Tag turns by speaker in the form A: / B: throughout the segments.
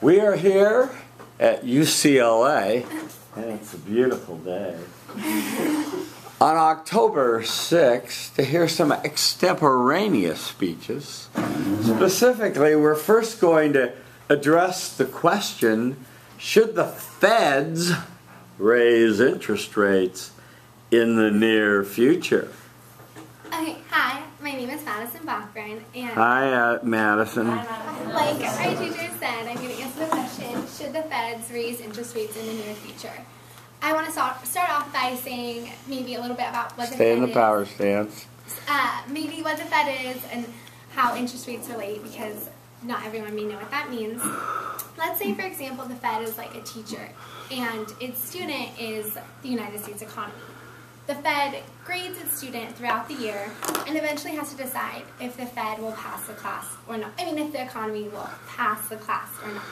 A: We are here at UCLA, and it's a beautiful day, on October 6th to hear some extemporaneous speeches. Specifically, we're first going to address the question should the feds raise interest rates in the near future?
B: Okay, hi, name is Madison Bachburn, and
A: Hi, uh, Madison.
B: like our teacher said, I'm going to answer the question, should the feds raise interest rates in the near future? I want to start, start off by saying maybe a little bit about what the
A: Stay in
B: Fed
A: the
B: is.
A: power stance.
B: Uh, maybe what the Fed is and how interest rates relate because not everyone may know what that means. Let's say, for example, the Fed is like a teacher and its student is the United States economy. The Fed grades its student throughout the year and eventually has to decide if the Fed will pass the class or not. I mean, if the economy will pass the class or not.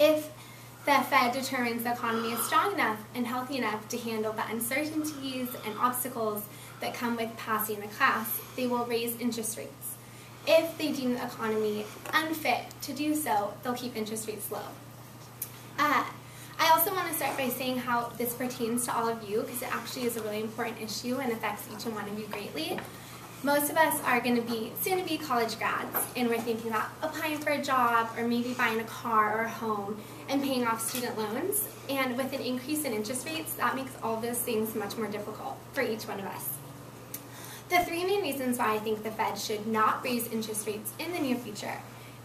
B: If the Fed determines the economy is strong enough and healthy enough to handle the uncertainties and obstacles that come with passing the class, they will raise interest rates. If they deem the economy unfit to do so, they'll keep interest rates low. Uh, I also want to start by saying how this pertains to all of you because it actually is a really important issue and affects each and one of you greatly. Most of us are going to be soon to be college grads and we're thinking about applying for a job or maybe buying a car or a home and paying off student loans. And with an increase in interest rates, that makes all those things much more difficult for each one of us. The three main reasons why I think the Fed should not raise interest rates in the near future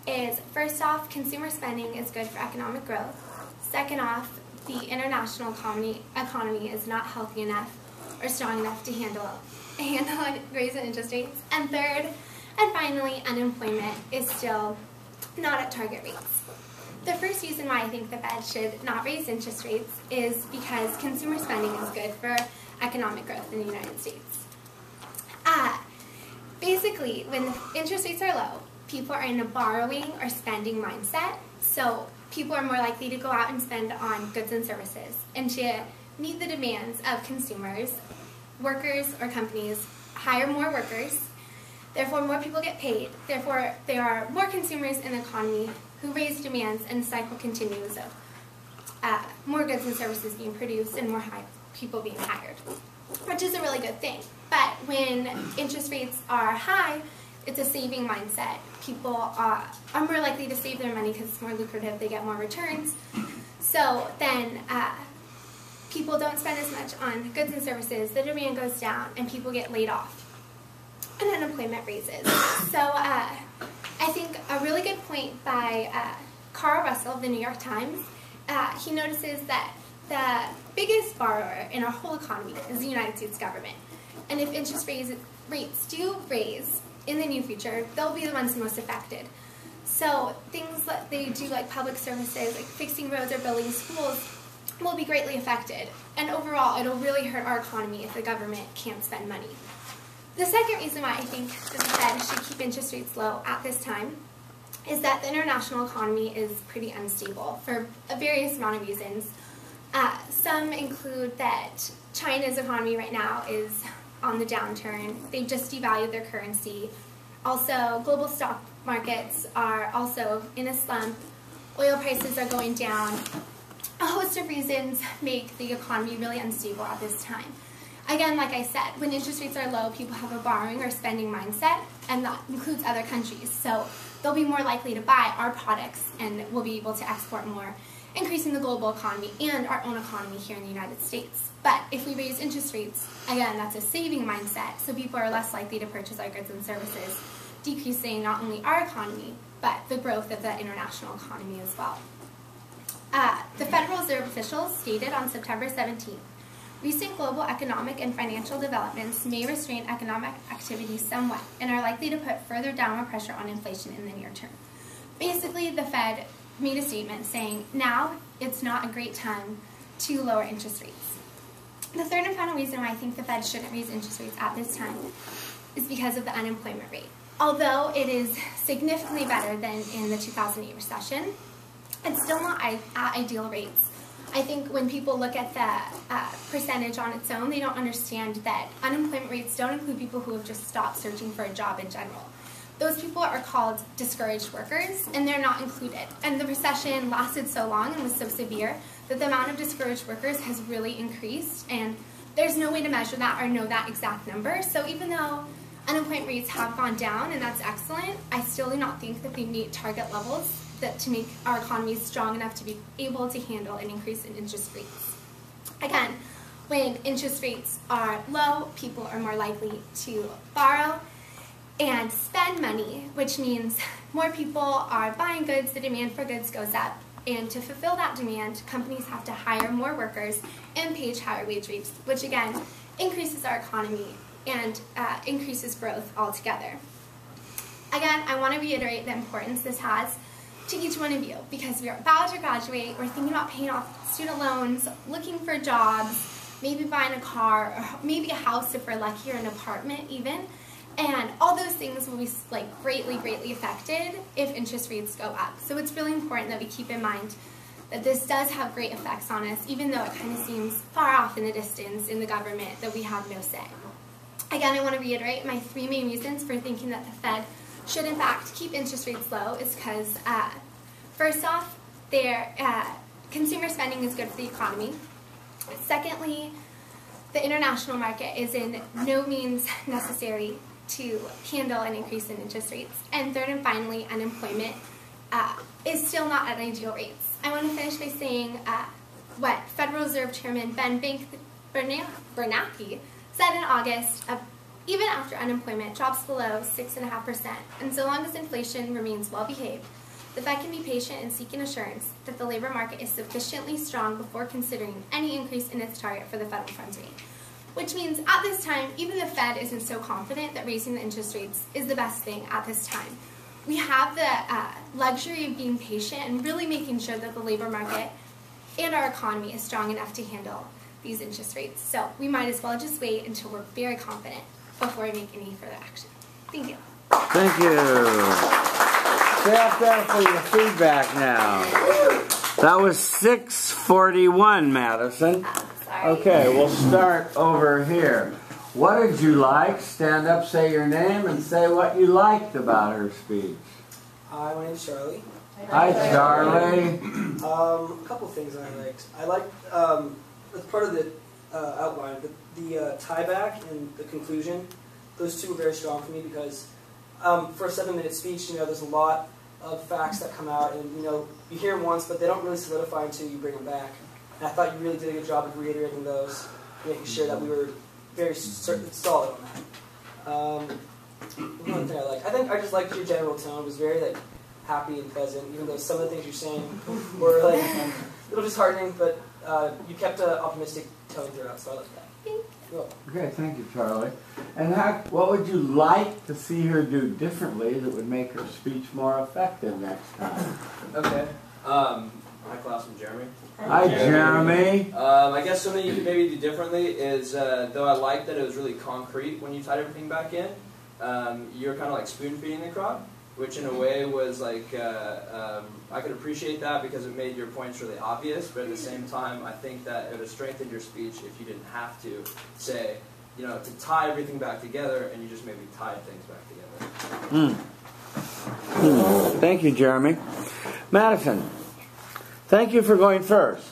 B: is first off, consumer spending is good for economic growth. Second off, the international economy, economy is not healthy enough or strong enough to handle handle raising interest rates. And third, and finally, unemployment is still not at target rates. The first reason why I think the Fed should not raise interest rates is because consumer spending is good for economic growth in the United States. Uh, basically, when interest rates are low, people are in a borrowing or spending mindset. So people are more likely to go out and spend on goods and services and to meet the demands of consumers. Workers or companies hire more workers, therefore more people get paid. Therefore, there are more consumers in the economy who raise demands and the cycle continues of uh, more goods and services being produced and more people being hired, which is a really good thing. But when interest rates are high, it's a saving mindset. People are, are more likely to save their money because it's more lucrative, they get more returns. So then uh, people don't spend as much on goods and services, the demand goes down, and people get laid off. And unemployment raises. So uh, I think a really good point by uh, Carl Russell of the New York Times, uh, he notices that the biggest borrower in our whole economy is the United States government. And if interest rates do raise in the near future, they'll be the ones most affected. So things that they do like public services, like fixing roads or building schools, will be greatly affected. And overall, it'll really hurt our economy if the government can't spend money. The second reason why I think the Fed should keep interest rates low at this time is that the international economy is pretty unstable for a various amount of reasons. Uh, some include that China's economy right now is on the downturn. They just devalued their currency. Also, global stock markets are also in a slump. Oil prices are going down. A host of reasons make the economy really unstable at this time. Again, like I said, when interest rates are low, people have a borrowing or spending mindset, and that includes other countries. So they'll be more likely to buy our products and we'll be able to export more, increasing the global economy and our own economy here in the United States. But if we raise interest rates, again, that's a saving mindset, so people are less likely to purchase our goods and services, decreasing not only our economy, but the growth of the international economy as well. Uh, the Federal Reserve officials stated on September 17th, recent global economic and financial developments may restrain economic activity somewhat and are likely to put further downward pressure on inflation in the near term. Basically, the Fed made a statement saying now it's not a great time to lower interest rates. The third and final reason why I think the Fed shouldn't raise interest rates at this time is because of the unemployment rate. Although it is significantly better than in the 2008 recession, it's still not at ideal rates. I think when people look at the uh, percentage on its own, they don't understand that unemployment rates don't include people who have just stopped searching for a job in general. Those people are called discouraged workers and they're not included. And the recession lasted so long and was so severe that the amount of discouraged workers has really increased and there's no way to measure that or know that exact number. So even though unemployment rates have gone down and that's excellent, I still do not think that they meet target levels that to make our economy strong enough to be able to handle an increase in interest rates. Again, when interest rates are low, people are more likely to borrow and spend money, which means more people are buying goods, the demand for goods goes up. And to fulfill that demand, companies have to hire more workers and pay higher wage rates, which again increases our economy and uh, increases growth altogether. Again, I want to reiterate the importance this has to each one of you because we are about to graduate, we're thinking about paying off student loans, looking for jobs, maybe buying a car, or maybe a house if we're lucky, or an apartment even. And all those things will be like greatly, greatly affected if interest rates go up. So it's really important that we keep in mind that this does have great effects on us, even though it kind of seems far off in the distance in the government that we have no say. Again, I want to reiterate my three main reasons for thinking that the Fed should in fact keep interest rates low is because uh, first off, their uh, consumer spending is good for the economy. Secondly, the international market is in no means necessary to handle an increase in interest rates. And third and finally, unemployment uh, is still not at ideal rates. I want to finish by saying uh, what Federal Reserve Chairman Ben Bernanke said in August, uh, even after unemployment drops below 6.5%, and so long as inflation remains well behaved, the Fed can be patient and seek an assurance that the labor market is sufficiently strong before considering any increase in its target for the federal funds rate. Which means at this time, even the Fed isn't so confident that raising the interest rates is the best thing at this time. We have the uh, luxury of being patient and really making sure that the labor market and our economy is strong enough to handle these interest rates. So we might as well just wait until we're very confident before we make any further action. Thank you.
A: Thank you. Up there for your feedback now. That was 641, Madison. Okay, we'll start over here. What did you like? Stand up, say your name, and say what you liked about her speech.
C: Hi, my name's Charlie.
A: Hi, Charlie.
C: Um, a couple things I liked. I liked um, as part of the uh, outline, the, the uh, tie back and the conclusion. Those two were very strong for me because um, for a seven-minute speech, you know, there's a lot of facts that come out, and you know, you hear them once, but they don't really solidify until you bring them back. And I thought you really did a good job of reiterating those, making sure that we were very certain, solid on that. Um, one thing I like, I think I just liked your general tone. It was very like happy and pleasant, even though some of the things you're saying were like a little disheartening. But uh, you kept an optimistic tone throughout, so I like that.
A: Okay, thank you, Charlie. And how, what would you like to see her do differently that would make her speech more effective next time?
D: Okay. Um, hi, class. I'm Jeremy.
A: Hi, Jeremy.
D: Um, I guess something you could maybe do differently is, uh, though I like that it was really concrete when you tied everything back in, um, you're kind of like spoon feeding the crowd, which in a way was like, uh, um, I could appreciate that because it made your points really obvious, but at the same time, I think that it would have strengthened your speech if you didn't have to say, you know, to tie everything back together and you just maybe tied things back together.
A: Mm. Mm. Thank you, Jeremy. Madison, thank you for going first.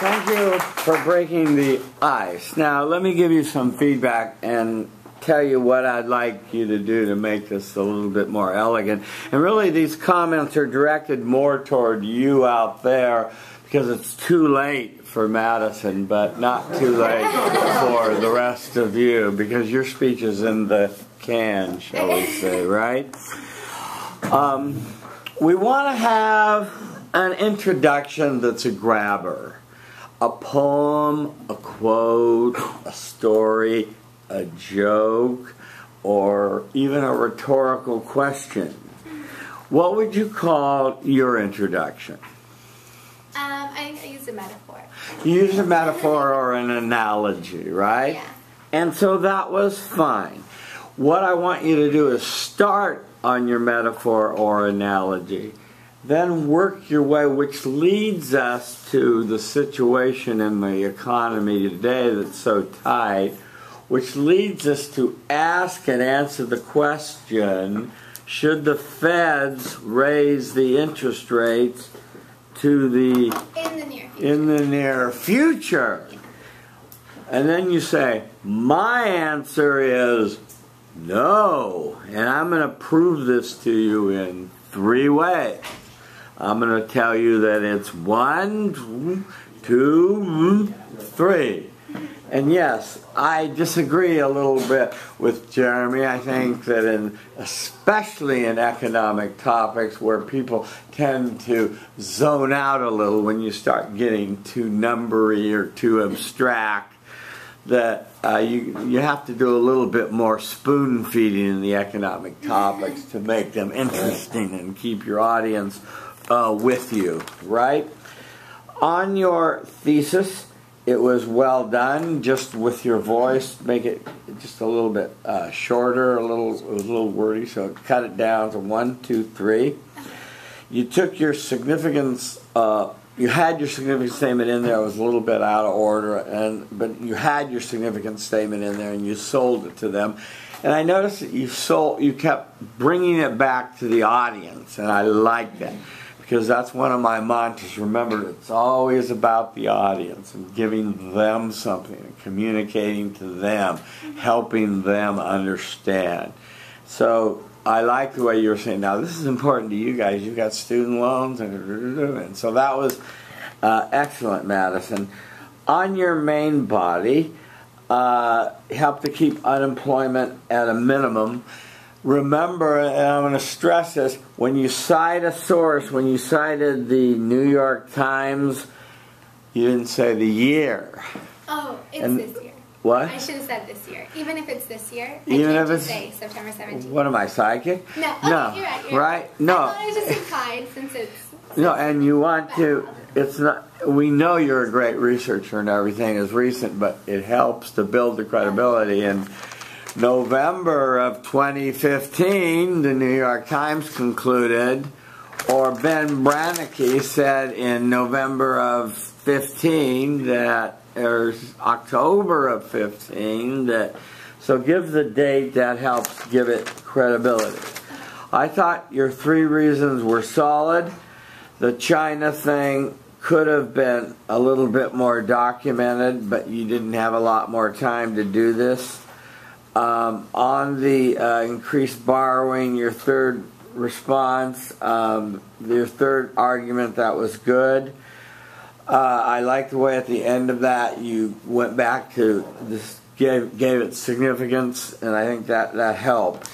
A: Thank you for breaking the ice. Now, let me give you some feedback and tell you what I'd like you to do to make this a little bit more elegant. And really, these comments are directed more toward you out there because it's too late for Madison, but not too late for the rest of you because your speech is in the can, shall we say, right? Um, we want to have an introduction that's a grabber. A poem, a quote, a story, a joke, or even a rhetorical question. What would you call your introduction?
B: Um, I, I use a metaphor.
A: You use a metaphor or an analogy, right?
B: Yeah.
A: And so that was fine. What I want you to do is start on your metaphor or analogy, then work your way, which leads us to the situation in the economy today that's so tight, which leads us to ask and answer the question should the feds raise the interest rates to the
B: In the near future.
A: in the near future? And then you say, my answer is no. And I'm going to prove this to you in three ways. I'm going to tell you that it's one, two, three. And yes, I disagree a little bit with Jeremy. I think that in especially in economic topics where people tend to zone out a little when you start getting too numbery or too abstract, that uh, you you have to do a little bit more spoon feeding in the economic topics to make them interesting and keep your audience uh, with you, right? On your thesis, it was well done, just with your voice. Make it just a little bit uh, shorter, a little a little wordy. So cut it down to one, two, three. You took your significance. You had your significant statement in there. It was a little bit out of order, and but you had your significant statement in there, and you sold it to them. And I noticed that you sold. You kept bringing it back to the audience, and I like that because that's one of my mantras. Remember, it's always about the audience and giving them something, and communicating to them, helping them understand. So I like the way you were saying. Now this is important to you guys. You've got student loans, and, and so that was uh, excellent, Madison. On your main body, uh, help to keep unemployment at a minimum remember, and I'm going to stress this, when you cite a source, when you cited the New York Times, you didn't say the year.
B: Oh, it's
A: And-
B: this year.
A: What?
B: I should have said this year. Even if it's this year,
A: Even
B: I can't
A: if
B: just
A: it's-
B: say September 17th.
A: What am I, psychic?
B: No, okay,
A: no.
B: you're right. You're
A: right? No.
B: I thought I was just implied since it's.
A: No, and you want to. It's not. We know you're a great researcher and everything is recent, but it helps to build the credibility. And November of 2015, the New York Times concluded, or Ben Bernanke said in November of 15 that, or October of 15 that. So give the date that helps give it credibility. I thought your three reasons were solid. The China thing could have been a little bit more documented, but you didn't have a lot more time to do this. Um, on the uh, increased borrowing, your third response, um, your third argument, that was good. Uh, I like the way at the end of that you went back to this, gave gave it significance, and I think that that helped.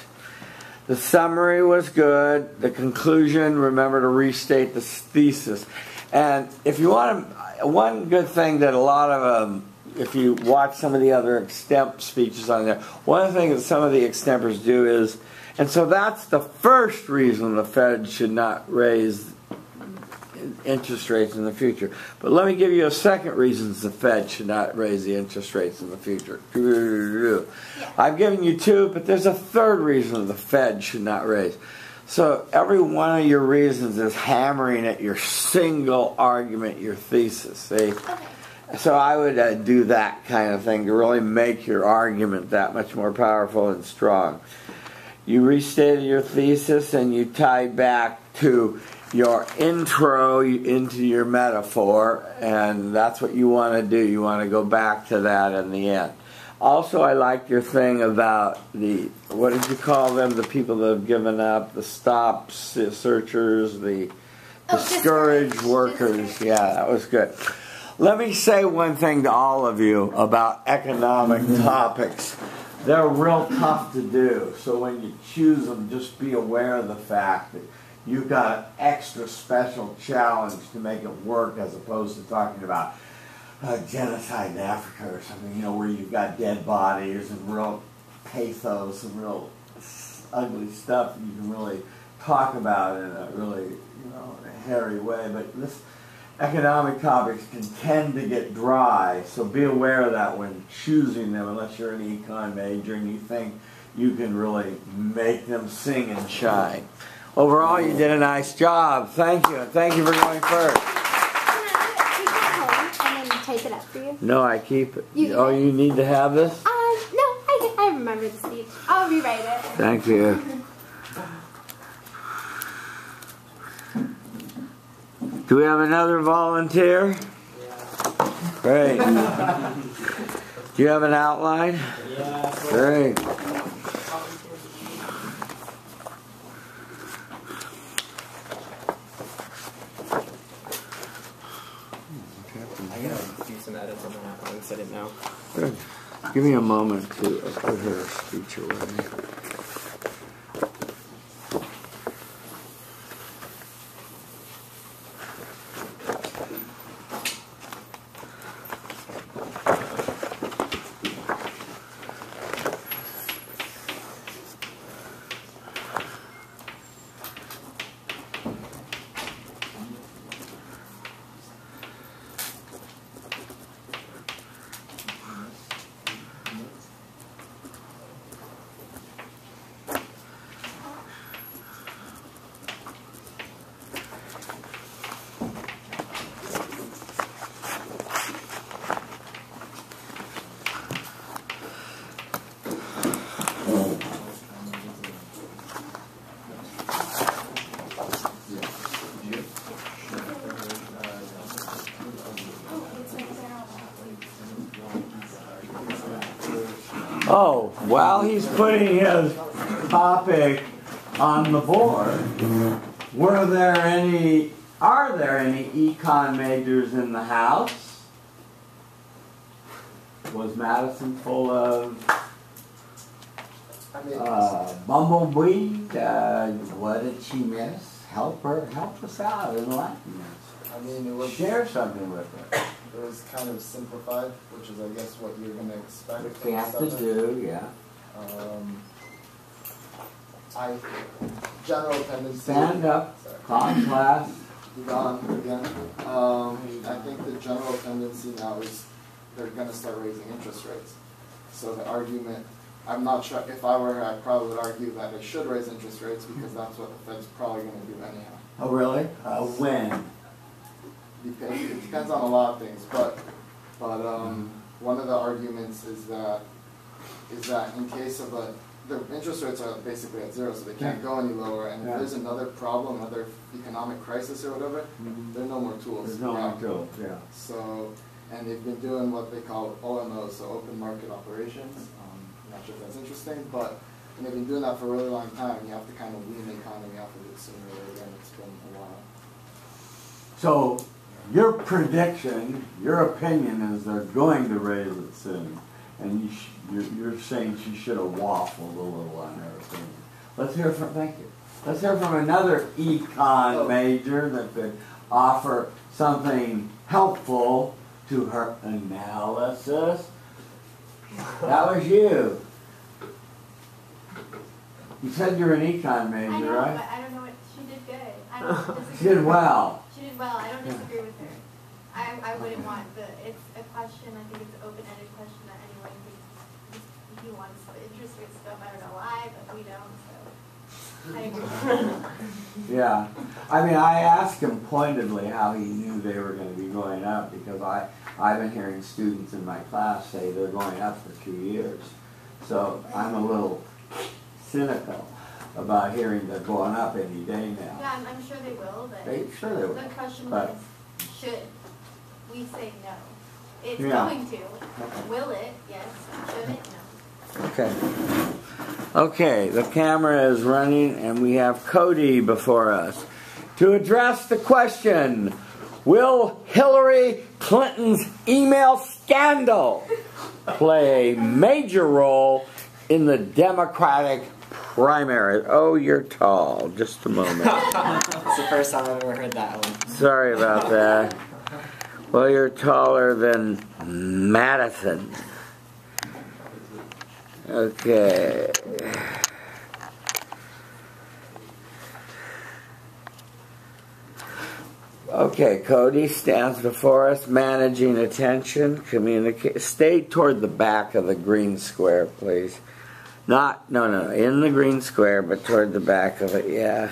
A: The summary was good. The conclusion, remember to restate the thesis. And if you want to, one good thing that a lot of um, if you watch some of the other extemp speeches on there, one of the things that some of the extempers do is, and so that's the first reason the Fed should not raise interest rates in the future. But let me give you a second reason the Fed should not raise the interest rates in the future. I've given you two, but there's a third reason the Fed should not raise. So every one of your reasons is hammering at your single argument, your thesis. See? So I would uh, do that kind of thing to really make your argument that much more powerful and strong. You restated your thesis and you tied back to your intro into your metaphor, and that's what you want to do. You want to go back to that in the end. Also, I like your thing about the what did you call them? The people that have given up, the stop searchers, the
B: Oh,
A: discouraged
B: discouraged.
A: workers. Yeah, that was good. Let me say one thing to all of you about economic mm-hmm. topics. They're real tough to do, so when you choose them, just be aware of the fact that you've got an extra special challenge to make it work as opposed to talking about uh, genocide in Africa or something, you know, where you've got dead bodies and real pathos and real ugly stuff you can really talk about in a really, you know, hairy way. But this economic topics can tend to get dry, so be aware of that when choosing them, unless you're an econ major and you think you can really make them sing and shine. Overall, you did a nice job. Thank you. Thank you for going first.
B: Can I take that home and then tape it up for you?
A: No, I keep it.
B: You-
A: oh, you need to have this?
B: Uh, no, remember the speech. I'll rewrite it.
A: Thank you. Do we have another volunteer? Yeah. Great. Do you have an outline?
E: Yeah.
A: Great.
E: I gotta do some edits on that one, so I didn't know.
A: Good. Give me a moment to put her speech away. Oh, while he's putting his topic on the board, were there any, are there any econ majors in the house? Was Madison full of
F: I mean,
A: uh, bumblebee? Uh, what did she miss? Help her, help us out, enlighten us.
F: I mean, it was
A: Share something with her.
F: it was kind of simplified, which is, I guess, what you're gonna expect.
A: Which
F: from
A: we have to do, yeah.
F: Um, I general tendency.
A: Stand up, class.
F: Gone again. Um, I think the general tendency now is they're gonna start raising interest rates. So the argument, I'm not sure, if I were her, I probably would argue that they should raise interest rates because that's what the Fed's probably gonna do anyhow.
A: Oh, really? Uh, when?
F: Dep- It depends on a lot of things, but, but, um, one of the arguments is that, is that in case of a, the interest rates are basically at zero, so they can't go any lower, and if
A: Yeah.
F: there's another problem, another economic crisis or whatever, there are no more tools.
A: There's no
F: Yeah.
A: one to, yeah.
F: So, and they've been doing what they call OMOs, so open market operations. Um, I'm not sure if that's interesting, but and they've been doing that for a really long time. You have to kind of wean the economy off of it sooner or later, and it's been a while.
A: So, your prediction, your opinion is they're going to raise it soon. And you sh- you're, you're saying she should have waffled a little on her opinion. Let's hear from, thank you. Let's hear from another econ
F: Oh.
A: major that could offer something helpful to her analysis. That was you. You said you're an econ
G: I
A: major,
G: know,
A: right?
G: but I don't know what, she did good. I don't.
A: She did well.
G: She did well, I don't hmm. disagree with her. I, I wouldn't want the, it's a question, I think it's an open-ended question that anyone thinks, he wants the interest rate stuff, I don't know why, but we don't, so. I agree with her.
A: Yeah, I mean, I asked him pointedly how he knew they were gonna be going up, because I, I've been hearing students in my class say they're going up for two years. So I'm a little cynical about hearing they're going up any day now.
G: Yeah, I'm, I'm sure they will, but
A: They, sure they will.
G: the question
A: but-
G: was, should we say no? It's
A: Yeah.
G: going to. Will it? Yes. Should it? No.
A: Okay. Okay, the camera is running and we have Cody before us. To address the question, will Hillary Clinton's email scandal play a major role in the Democratic primary? Oh, you're tall. Just a moment.
E: It's the first time I've ever heard that one.
A: Sorry about that. Well, you're taller than Madison. Okay. Okay, Cody stands before us, managing attention, communicate. Stay toward the back of the green square, please. Not, no, no, in the green square, but toward the back of it, yeah.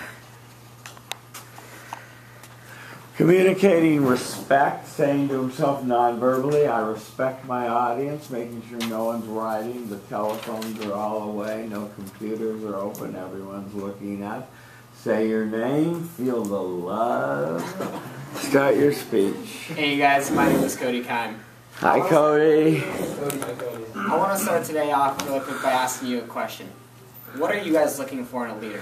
A: Communicating respect, saying to himself non-verbally, I respect my audience, making sure no one's writing, the telephones are all away, no computers are open, everyone's looking up. Say your name, feel the love. Start your speech.
E: Hey guys, my name is Cody Kime.
A: Hi, Cody.
E: I want to start today off really quick by asking you a question. What are you guys looking for in a leader?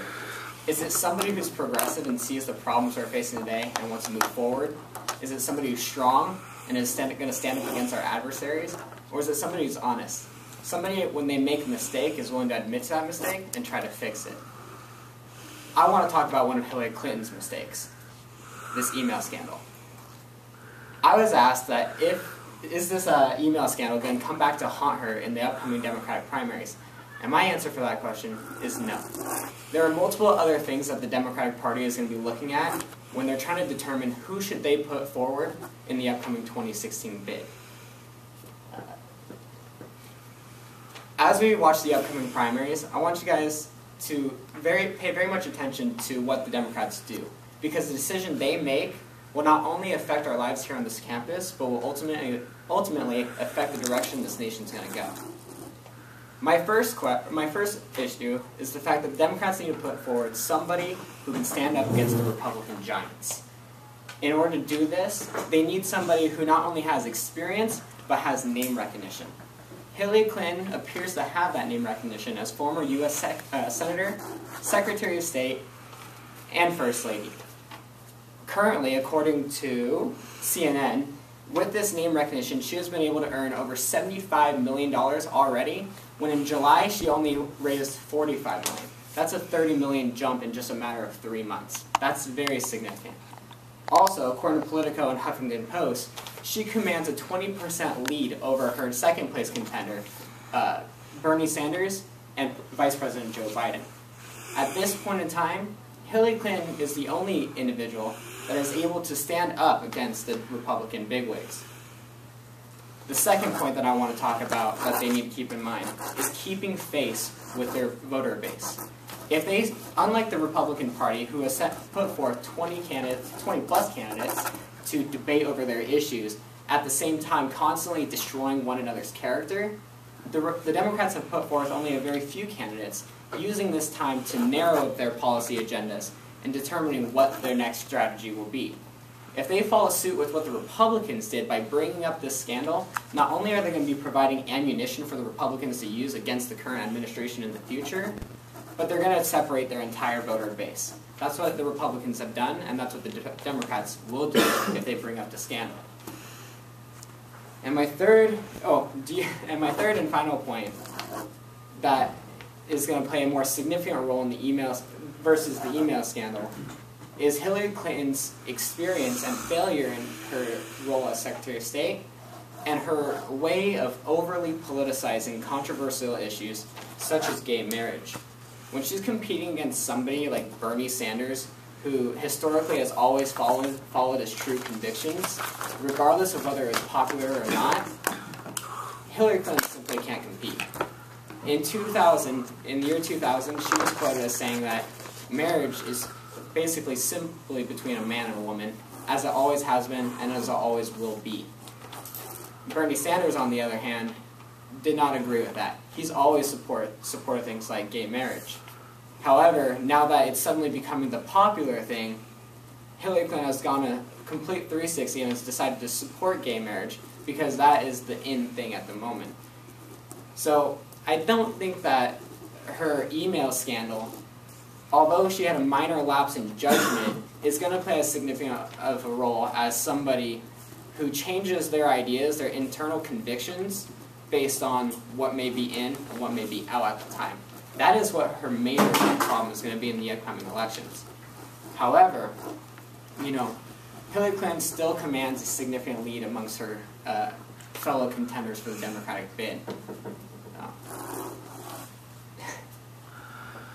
E: Is it somebody who's progressive and sees the problems we're facing today and wants to move forward? Is it somebody who's strong and is going to stand up against our adversaries? Or is it somebody who's honest? Somebody, when they make a mistake, is willing to admit to that mistake and try to fix it. I want to talk about one of Hillary Clinton's mistakes this email scandal. I was asked that if is this email scandal going to come back to haunt her in the upcoming Democratic primaries? And my answer for that question is no. There are multiple other things that the Democratic Party is going to be looking at when they're trying to determine who should they put forward in the upcoming 2016 bid. Uh, as we watch the upcoming primaries, I want you guys to very, pay very much attention to what the Democrats do. Because the decision they make will not only affect our lives here on this campus, but will ultimately, ultimately affect the direction this nation's going to go. My first, my first issue is the fact that the Democrats need to put forward somebody who can stand up against the Republican giants. In order to do this, they need somebody who not only has experience, but has name recognition. Hillary Clinton appears to have that name recognition as former U.S. Sec uh, Senator, Secretary of State, and First Lady. Currently, according to CNN, with this name recognition, she has been able to earn over $75 million already, when in July she only raised 45 million. That's a 30 million jump in just a matter of three months. That's very significant. Also, according to Politico and Huffington Post, she commands a 20% lead over her second place contender, uh, Bernie Sanders, and Vice President Joe Biden. At this point in time, Hillary Clinton is the only individual that is able to stand up against the Republican bigwigs. The second point that I want to talk about that they need to keep in mind is keeping face with their voter base. If they, unlike the Republican Party, who has set, put forth 20 candidates, 20 plus candidates to debate over their issues, at the same time constantly destroying one another's character, the, the Democrats have put forth only a very few candidates, using this time to narrow their policy agendas and determining what their next strategy will be. If they follow suit with what the Republicans did by bringing up this scandal, not only are they going to be providing ammunition for the Republicans to use against the current administration in the future, but they're going to separate their entire voter base. That's what the Republicans have done, and that's what the Democrats will do if they bring up the scandal. And my third, oh, you, and my third and final point that is going to play a more significant role in the emails versus the email scandal is Hillary Clinton's experience and failure in her role as Secretary of State and her way of overly politicizing controversial issues such as gay marriage. When she's competing against somebody like Bernie Sanders, who historically has always followed, followed his true convictions, regardless of whether it's popular or not, Hillary Clinton simply can't compete. In 2000, in the year 2000, she was quoted as saying that marriage is basically simply between a man and a woman, as it always has been and as it always will be. Bernie Sanders, on the other hand, did not agree with that. He's always support, supported things like gay marriage. However, now that it's suddenly becoming the popular thing, Hillary Clinton has gone a complete 360 and has decided to support gay marriage because that is the in thing at the moment. So I don't think that her email scandal although she had a minor lapse in judgment, is going to play a significant of a role as somebody who changes their ideas, their internal convictions, based on what may be in and what may be out at the time. That is what her major problem is going to be in the upcoming elections. However, you know, Hillary Clinton still commands a significant lead amongst her uh, fellow contenders for the Democratic bid.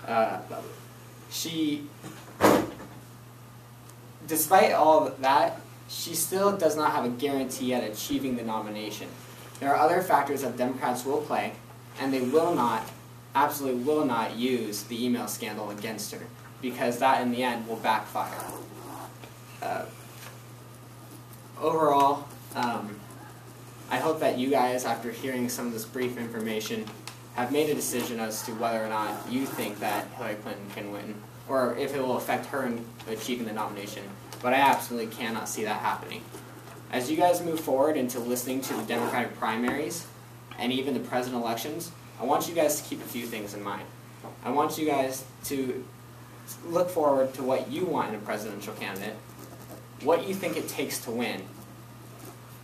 E: Uh, uh, she, despite all that, she still does not have a guarantee at achieving the nomination. There are other factors that Democrats will play, and they will not, absolutely will not use the email scandal against her, because that in the end will backfire. Uh, overall, um, I hope that you guys, after hearing some of this brief information, have made a decision as to whether or not you think that Hillary Clinton can win, or if it will affect her in achieving the nomination. But I absolutely cannot see that happening. As you guys move forward into listening to the Democratic primaries and even the president elections, I want you guys to keep a few things in mind. I want you guys to look forward to what you want in a presidential candidate, what you think it takes to win,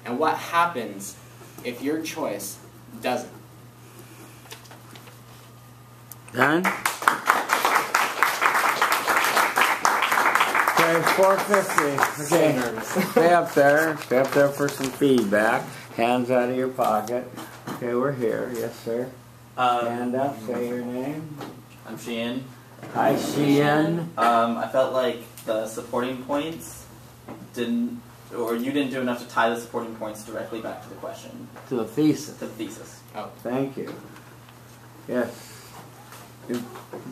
E: and what happens if your choice doesn't.
A: Done? Okay, 450.
E: So
A: Okay.
E: nervous.
A: Stay up there. Stay up there for some feedback. Hands out of your pocket. Okay, we're here. Yes, sir.
H: Um,
A: Hand up. Say your name.
H: I'm Sheehan.
A: Hi, Sheehan.
H: Um, I felt like the supporting points didn't, or you didn't do enough to tie the supporting points directly back to the question,
A: To the thesis.
H: to the thesis. Oh.
A: Thank you. Yes.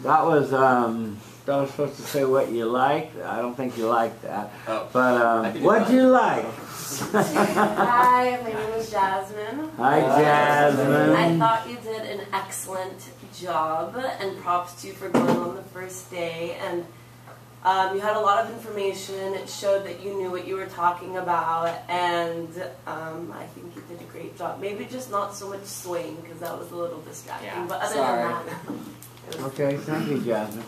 A: That was um. That was supposed to say what you liked. I don't think you liked that.
H: Oh.
A: But
H: I
A: um,
H: can do
A: what'd you like?
I: Hi, my name is Jasmine.
A: Hi, Jasmine.
I: I thought you did an excellent job, and props to you for going on the first day. And um, you had a lot of information. It showed that you knew what you were talking about, and um, I think you did a great job. Maybe just not so much swing because that was a little distracting.
E: Yeah,
I: but other
E: sorry.
I: than that, it was
A: Okay, thank you, Jasmine.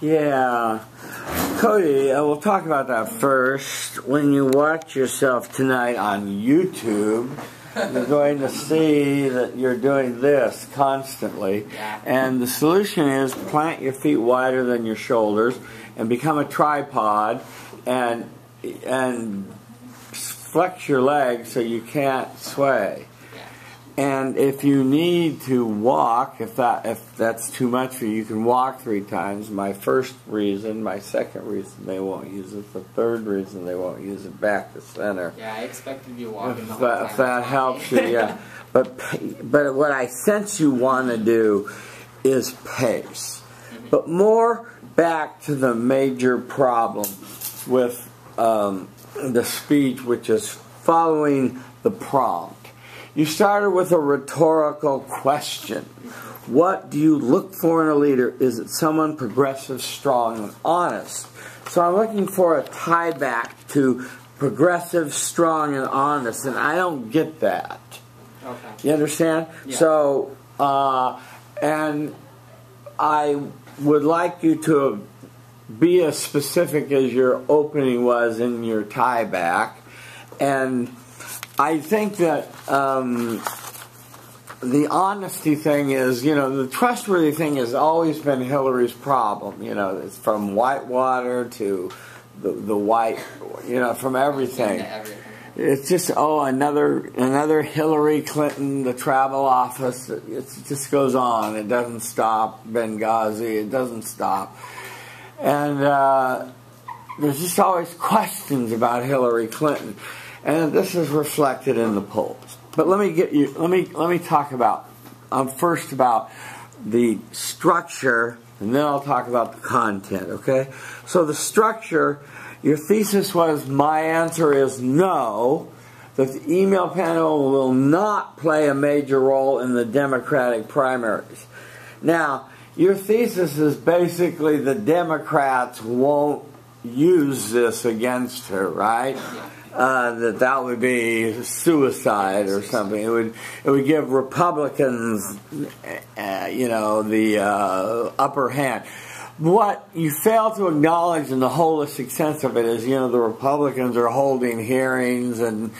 A: Yeah. Cody, uh, we'll talk about that first. When you watch yourself tonight on YouTube, you're going to see that you're doing this constantly.
E: Yeah.
A: And the solution is plant your feet wider than your shoulders and become a tripod and and flex your legs so you can't sway. And if you need to walk, if that if that's too much for you, you can walk three times. My first reason, my second reason they won't use it. The third reason they won't use it back to center.
E: Yeah, I expected you walking the
A: If that, if that helps you, yeah. But but what I sense you want to do is pace, but more back to the major problem with um, the speech, which is following the prompt. You started with a rhetorical question. What do you look for in a leader? Is it someone progressive, strong, and honest? So I'm looking for a tie back to progressive, strong, and honest, and I don't get that.
E: Okay.
A: You understand?
E: Yeah.
A: So, uh, and I would like you to be as specific as your opening was in your tie back. And I think that um, the honesty thing is, you know, the trustworthy thing has always been Hillary's problem. You know, it's from Whitewater to the, the white, you know, from everything.
E: Everything.
A: It's just oh another another Hillary Clinton, the travel office. It just goes on. It doesn't stop. Benghazi. It doesn't stop. And uh, there's just always questions about Hillary Clinton, and this is reflected in the polls. But let me get you. Let me let me talk about um, first about the structure, and then I'll talk about the content. Okay. So the structure. Your thesis was my answer is no, that the email panel will not play a major role in the Democratic primaries. Now, your thesis is basically the Democrats won't use this against her, right? Uh, that that would be suicide or something. It would it would give Republicans, uh, you know, the uh, upper hand what you fail to acknowledge in the holistic sense of it is, you know, the Republicans are holding hearings and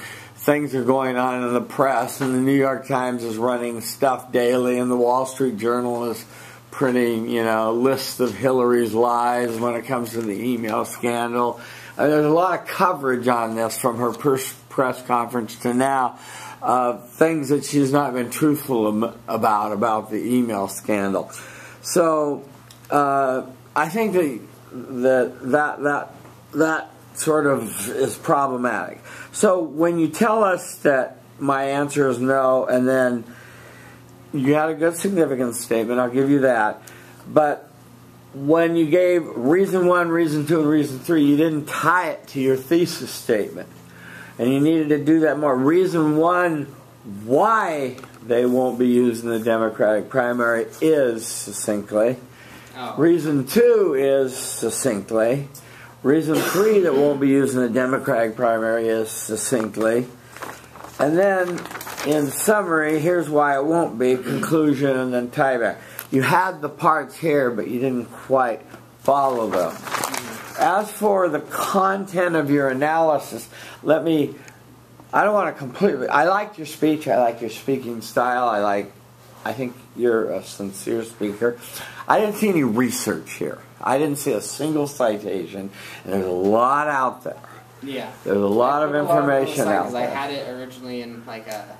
A: things are going on in the press, and the New York Times is running stuff daily, and the Wall Street Journal is printing, you know, lists of Hillary's lies when it comes to the email scandal. There's a lot of coverage on this from her press conference to now. Uh, things that she's not been truthful about about the email scandal. So uh, I think that, that that that that sort of is problematic. So when you tell us that my answer is no, and then you had a good significance statement, I'll give you that. But when you gave reason one, reason two, and reason three, you didn't tie it to your thesis statement. and you needed to do that more. Reason one why they won't be used in the Democratic primary is succinctly.
E: Oh.
A: Reason two is succinctly. Reason three that won't be used in the Democratic primary is succinctly. And then, in summary, here's why it won't be conclusion and then tieback. You had the parts here, but you didn't quite follow them. As for the content of your analysis, let me. I don't want to completely. I liked your speech. I like your speaking style. I like. I think you're a sincere speaker. I didn't see any research here. I didn't see a single citation. And there's a lot out there.
E: Yeah.
A: There's a lot of
E: lot
A: information out
E: there. I had it originally in like a,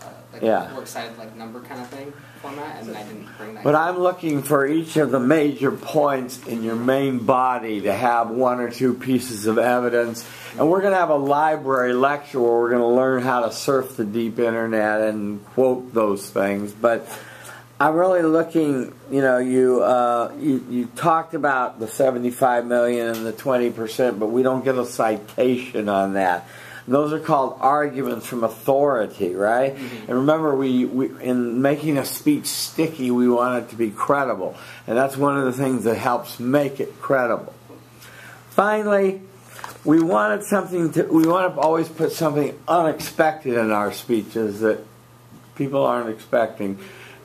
E: uh, like
A: Yeah.
E: a works cited like number kind of thing format, and I didn't bring that.
A: But I'm looking for each of the major points in your main body to have one or two pieces of evidence. And we're going to have a library lecture where we're going to learn how to surf the deep internet and quote those things. But I'm really looking, you know, you, uh, you, you talked about the 75 million and the 20%, but we don't get a citation on that. Those are called arguments from authority, right? Mm-hmm. And remember, we, we in making a speech sticky, we want it to be credible, and that's one of the things that helps make it credible. Finally, we wanted something to. We want to always put something unexpected in our speeches that people aren't expecting,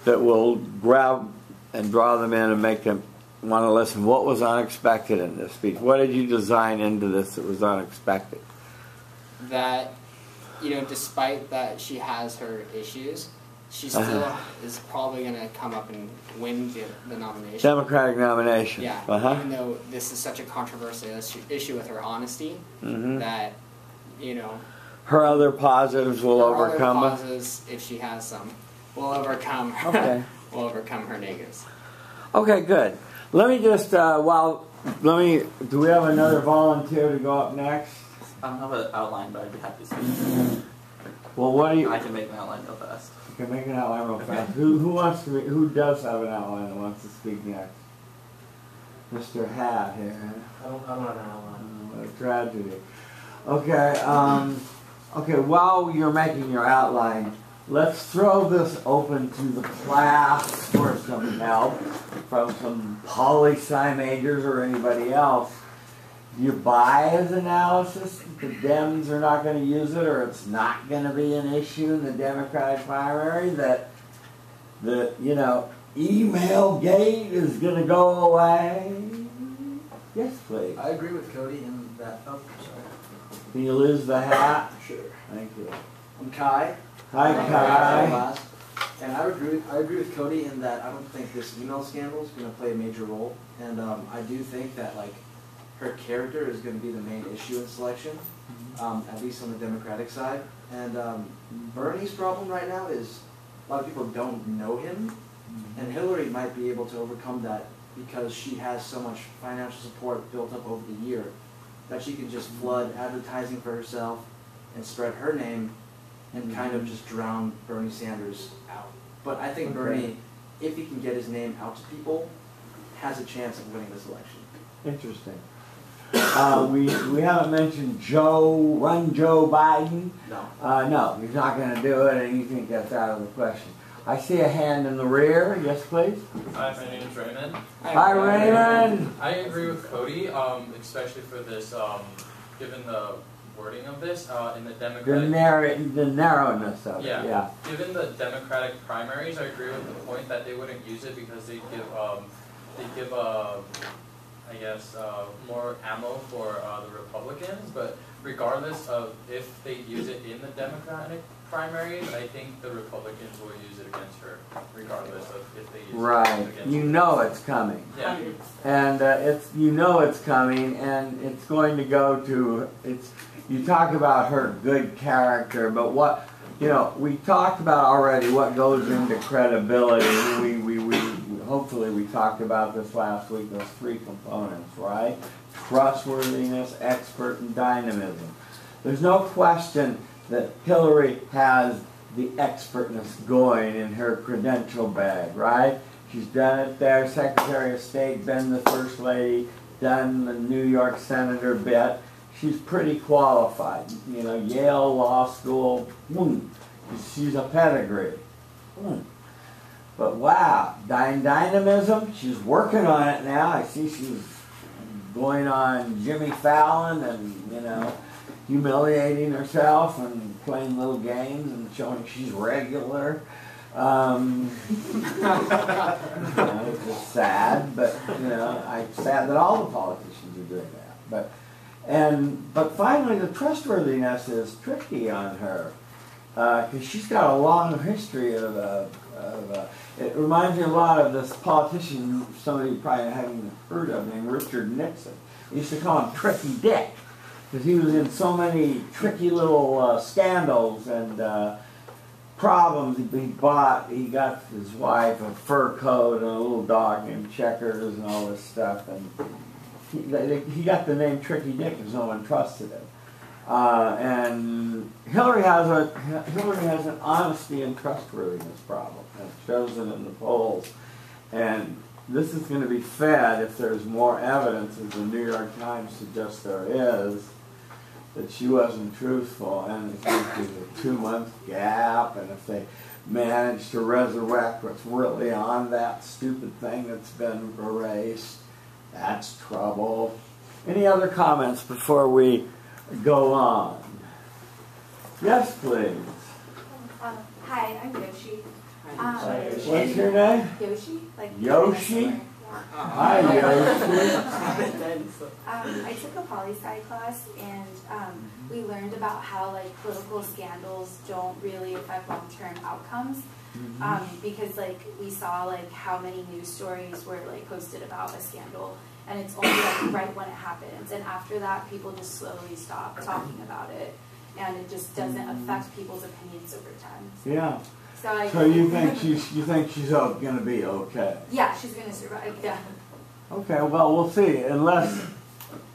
A: that will grab and draw them in and make them want to listen. What was unexpected in this speech? What did you design into this that was unexpected?
E: That you know, despite that she has her issues, she still
A: Uh-huh.
E: is probably going to come up and win the, the nomination.
A: Democratic nomination.
E: Yeah,
A: Uh huh.
E: even though this is such a controversial issue, issue with her honesty,
A: hmm
E: that you know,
A: Her other positives will
E: her other
A: overcome it.
E: pauses, if she has some, will overcome. Her,
A: Okay.
E: will overcome her negatives.
A: Okay, good. Let me just, uh, while, let me, do we have another volunteer to go up next?
H: I don't have an outline, but I'd be happy to speak.
A: Well, what do you,
H: I can make an outline real fast.
A: you can make an outline real fast. Who, who wants to, who does have an outline that wants to speak next? Mr. Hat here.
J: I don't, I don't have an outline.
A: Oh, what a tragedy. Okay, um, okay, while you're making your outline, let's throw this open to the class for some help from some poli sci majors or anybody else. You buy his analysis? The Dems are not going to use it, or it's not going to be an issue in the Democratic primary. That the you know email gate is going to go away. Yes, please.
J: I agree with Cody in that. Oh, sorry.
A: Can you lose the hat?
J: Sure.
A: Thank you.
J: I'm Kai.
A: Hi,
J: I'm
A: Kai.
J: And I agree. I agree with Cody in that I don't think this email scandal is going to play a major role, and um, I do think that like her character is going to be the main issue in selection, um, at least on the Democratic side. And um, Bernie's problem right now is a lot of people don't know him, and Hillary might be able to overcome that because she has so much financial support built up over the year that she can just flood advertising for herself and spread her name and kind of just drown Bernie Sanders out. But I think
A: Okay.
J: Bernie, if he can get his name out to people, has a chance of winning this election.
A: Interesting. Uh, we we haven't mentioned Joe, run Joe Biden.
J: No.
A: Uh, no, he's not going to do it, and you think that's out of the question. I see a hand in the rear. Yes, please.
K: Hi, my name is Raymond.
A: Hi, Raymond.
K: I agree with Cody, um, especially for this, um, given the wording of this, uh, in the
A: The,
K: Democratic.
A: narrow, the narrowness of
K: Yeah.
A: it. Yeah.
K: Given the Democratic primaries, I agree with the point that they wouldn't use it because they give, um, they give, uh, I guess, uh, more ammo for uh, the Republicans. But regardless of if they use it in the Democratic primaries, I think the Republicans will use it against her, regardless of if they use
A: Right.
K: it against
A: You know it's coming.
K: Yeah.
A: and uh, it's you know it's coming, and it's going to go to it's. You talk about her good character, but what you know we talked about already. What goes into credibility? We, we hopefully we talked about this last week. Those three components, right? Trustworthiness, expert, and dynamism. There's no question that Hillary has the expertness going in her credential bag, right? She's done it there, Secretary of State, been the First Lady, done the New York Senator bit. she's pretty qualified. You know, Yale Law School, boom, she's a pedigree. Boom. But wow, dy- dynamism, she's working on it now. I see she's going on Jimmy Fallon and, you know, humiliating herself and playing little games and showing she's regular. Um, you know, it's just sad, but you know, I'm sad that all the politicians are doing that. But and but finally, the trustworthiness is tricky on her because she's got a long history of. Uh, of uh, it reminds me a lot of this politician, somebody you probably haven't heard of, named Richard Nixon. They used to call him Tricky Dick because he was in so many tricky little uh, scandals and uh, problems. He, bought, he got his wife a fur coat and a little dog named Checkers and all this stuff. And he, he got the name Tricky Dick because no one trusted him. Uh, and Hillary has a Hillary has an honesty and trustworthiness problem, and it in the polls. And this is going to be fed if there's more evidence, as the New York Times suggests there is, that she wasn't truthful, and if there's a two-month gap, and if they manage to resurrect what's really on that stupid thing that's been erased, that's trouble. Any other comments before we go on? Yes, please.
L: Um, hi, I'm Yoshi. Um,
A: What's your name?
L: Yoshi, like
A: Yoshi? Hi, Yoshi.
L: Um, I took a poli sci class and um, we learned about how like political scandals don't really affect long term outcomes. Um, because like we saw like how many news stories were like posted about a scandal and it's only like right when it happens and after that people just slowly stop talking about it and it just doesn't affect people's opinions over time.
A: Yeah.
L: So I
A: So you think she's you think she's oh, going to be okay?
L: Yeah, she's gonna survive. Yeah.
A: Okay, well we'll see. Unless,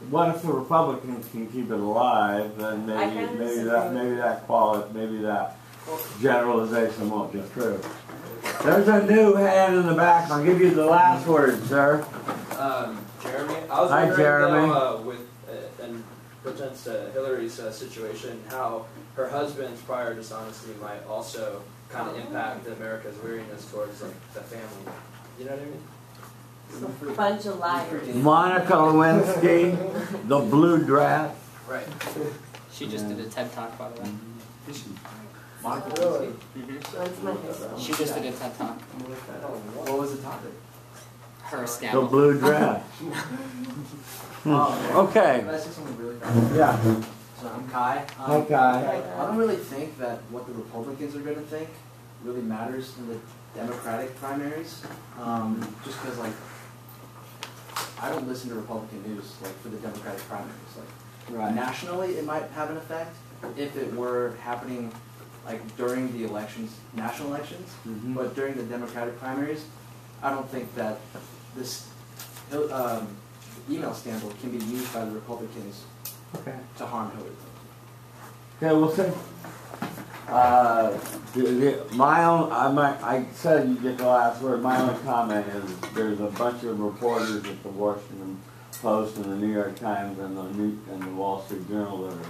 A: what if the Republicans can keep it alive? Then maybe maybe that maybe that quality maybe that generalization won't be true. There's a new hand in the back. I'll give you the last word, sir.
D: Um, Jeremy, I was
A: Hi,
D: wondering
A: Jeremy.
D: though, uh, with uh, and pertains to Hillary's uh, situation, how her husband's prior dishonesty might also kind of impact America's weariness towards like the family. You know what I mean?
I: A Bunch of liars.
A: Monica Lewinsky, the blue dress.
D: Right.
E: She just did a TED talk, by the way.
J: Monica
C: Really?
E: Mhm.
I: That's my history.
E: She just did a TED talk.
J: What was the topic?
E: Her
A: The
E: scandal.
A: blue dress. Hmm. Okay.
J: Can I say something really fast?
A: Yeah.
J: So I'm Kai. Um,
A: Hi, Kai.
J: I don't really think that what the Republicans are going to think really matters in the Democratic primaries. Um, just because, like, I don't listen to Republican news, like, for the Democratic primaries. Like,
A: Right.
J: nationally, it might have an effect if it were happening, like, during the elections, national elections.
A: Mhm.
J: But during the Democratic primaries, I don't think that this um, email scandal can be used by the Republicans
A: Okay.
J: to harm Hillary.
A: Okay, we'll see. Uh, the, the, my own, I might, I said you get the last word. My only comment is there's a bunch of reporters at the Washington Post and the New York Times and the New, and the Wall Street Journal that are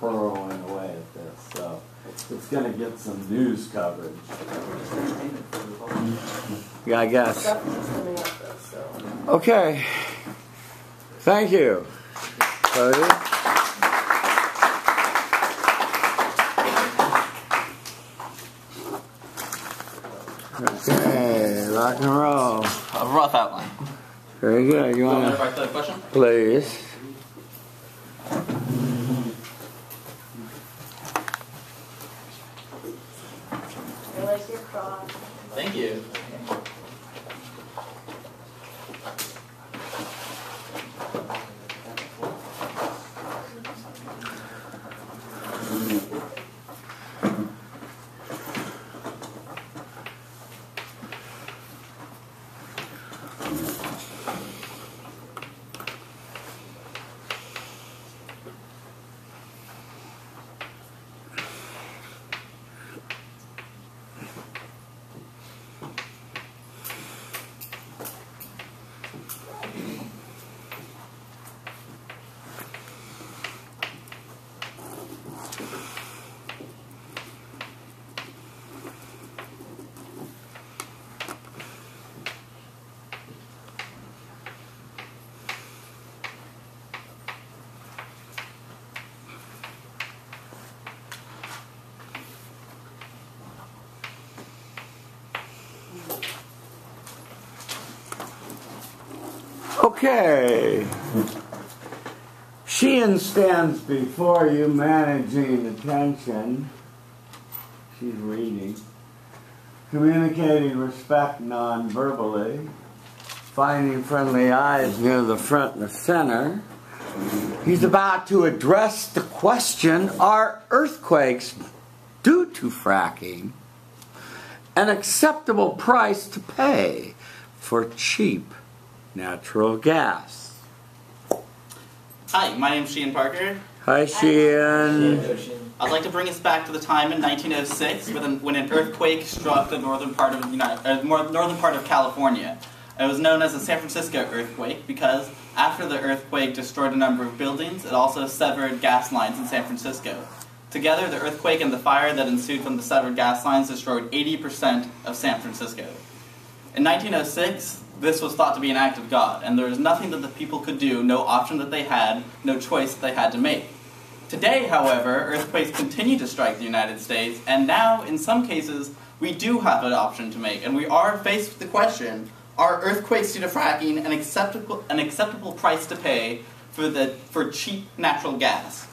A: burrowing away at this. So it's going to get some news coverage. Yeah, I guess.
I: Stuff is coming up though, so.
A: Okay. Thank you. Cody. Okay, rock and roll.
H: A rough outline.
A: Very good. You
H: You want
A: want
H: to
A: to,
H: back question?
A: please? Okay. Sheehan stands before you managing attention. She's reading. Communicating respect non-verbally. Finding friendly eyes near the front and the center. He's about to address the question, are earthquakes due to fracking an acceptable price to pay for cheap natural gas?
M: Hi, my name's Sheehan Parker.
A: Hi, Sheehan.
M: I'd like to bring us back to the time in 1906 when an, earthquake struck the northern part of the United, uh, more, northern part of California. It was known as the San Francisco earthquake because after the earthquake destroyed a number of buildings, it also severed gas lines in San Francisco. Together, the earthquake and the fire that ensued from the severed gas lines destroyed 80% of San Francisco. In 1906, this was thought to be an act of God, and there was nothing that the people could do, no option that they had, no choice that they had to make. Today, however, earthquakes continue to strike the United States, and now, in some cases, we do have an option to make, and we are faced with the question are earthquakes due to fracking an acceptable, an acceptable price to pay for, the, for cheap natural gas?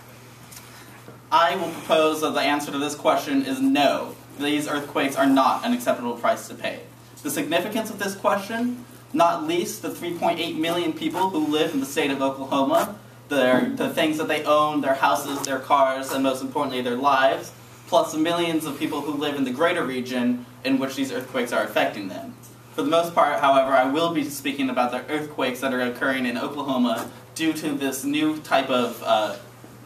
M: I will propose that the answer to this question is no. These earthquakes are not an acceptable price to pay. The significance of this question, not least the 3.8 million people who live in the state of Oklahoma, their, the things that they own, their houses, their cars, and most importantly, their lives, plus the millions of people who live in the greater region in which these earthquakes are affecting them. For the most part, however, I will be speaking about the earthquakes that are occurring in Oklahoma due to this new type of uh,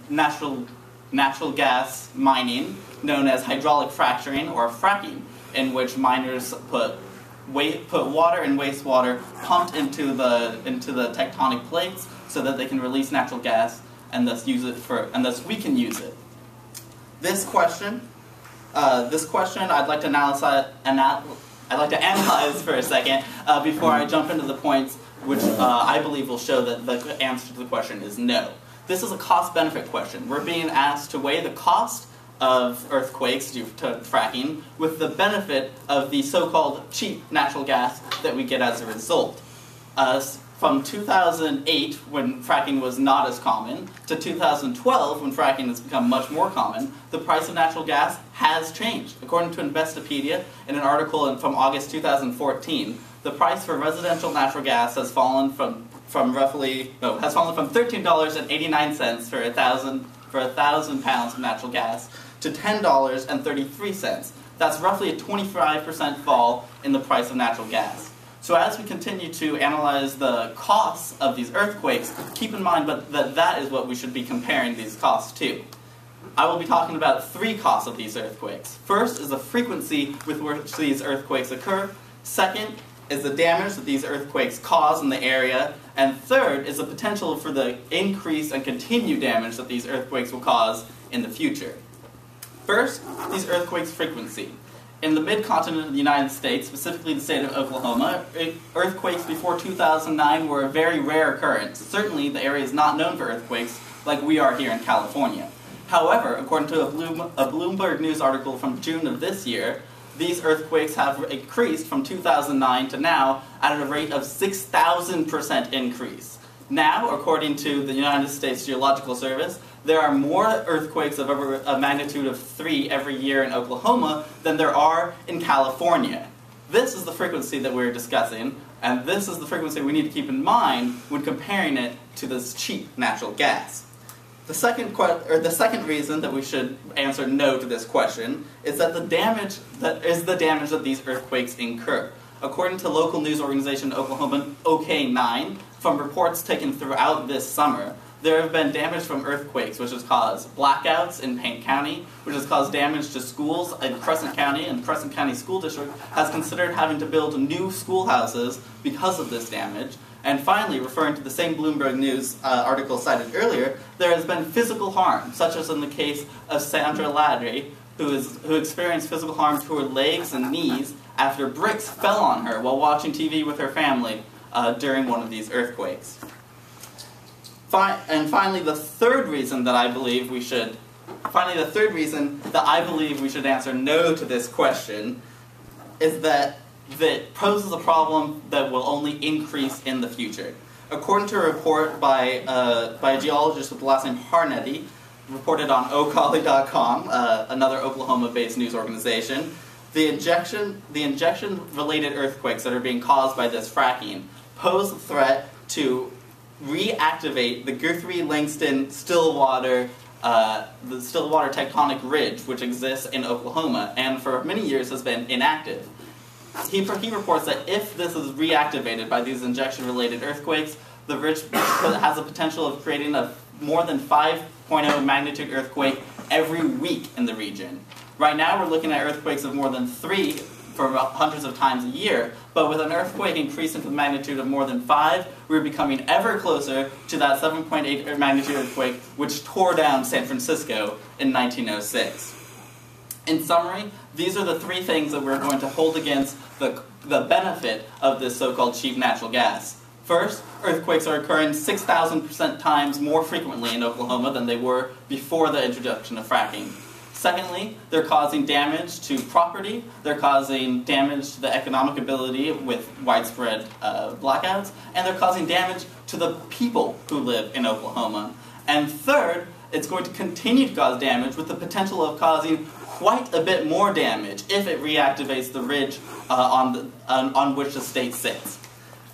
M: natural, natural gas mining known as hydraulic fracturing or fracking, in which miners put put water and wastewater pumped into the into the tectonic plates so that they can release natural gas and thus use it for and thus we can use it. This question, uh, this question, I'd like to analyze, anal I'd like to analyze for a second uh, before I jump into the points which uh, I believe will show that the answer to the question is no. This is a cost-benefit question. We're being asked to weigh the cost of earthquakes due to fracking with the benefit of the so-called cheap natural gas that we get as a result. Uh, from 2008, when fracking was not as common, to 2012, when fracking has become much more common, the price of natural gas has changed. According to Investopedia, in an article from August 2014, the price for residential natural gas has fallen from from roughly no has fallen from thirteen dollars and eighty nine cents for a thousand for a thousand pounds of natural gas to ten dollars and thirty three cents. That's roughly a twenty five percent fall in the price of natural gas. So as we continue to analyze the costs of these earthquakes, keep in mind that that is what we should be comparing these costs to. I will be talking about three costs of these earthquakes. First is the frequency with which these earthquakes occur. Second is the damage that these earthquakes cause in the area. And third is the potential for the increase and continued damage that these earthquakes will cause in the future. First, these earthquakes' frequency. In the mid-continent of the United States, specifically the state of Oklahoma, earthquakes before 2009 were a very rare occurrence. Certainly, the area is not known for earthquakes like we are here in California. However, according to a, Bloom, a Bloomberg News article from June of this year, these earthquakes have increased from 2009 to now at a rate of 6,000% increase. Now, according to the United States Geological Service, there are more earthquakes of a magnitude of 3 every year in Oklahoma than there are in California. This is the frequency that we're discussing, and this is the frequency we need to keep in mind when comparing it to this cheap natural gas. The second, or the second reason that we should answer no to this question is that the damage that is the damage that these earthquakes incur. According to local news organization Oklahoma OK9, from reports taken throughout this summer, there have been damage from earthquakes, which has caused blackouts in Payne County, which has caused damage to schools in Crescent County, and Crescent County School District has considered having to build new schoolhouses because of this damage. And finally, referring to the same Bloomberg News uh, article cited earlier, there has been physical harm, such as in the case of Sandra Ladra, who, is, who experienced physical harm to her legs and knees after bricks fell on her while watching TV with her family uh, during one of these earthquakes. Fi and finally, the third reason that I believe we should, finally, the third reason that I believe we should answer no to this question is that that poses a problem that will only increase in the future. According to a report by, uh, by a geologist with the last name Harnedy, reported on Ocali.com, uh, another Oklahoma-based news organization, the injection, the injection-related earthquakes that are being caused by this fracking pose a threat to reactivate the Guthrie Langston Stillwater uh, the Stillwater tectonic ridge, which exists in Oklahoma and for many years has been inactive. He, he reports that if this is reactivated by these injection-related earthquakes, the ridge has the potential of creating a more than 5.0 magnitude earthquake every week in the region. Right now, we're looking at earthquakes of more than three for hundreds of times a year, but with an earthquake increasing to the magnitude of more than 5, we're becoming ever closer to that 7.8 magnitude earthquake which tore down San Francisco in 1906. In summary, these are the three things that we're going to hold against the, the benefit of this so-called cheap natural gas. First, earthquakes are occurring 6,000% times more frequently in Oklahoma than they were before the introduction of fracking. Secondly, they're causing damage to property, they're causing damage to the economic ability with widespread uh, blackouts, and they're causing damage to the people who live in Oklahoma. And third, it's going to continue to cause damage with the potential of causing quite a bit more damage if it reactivates the ridge uh, on, the, on, on which the state sits.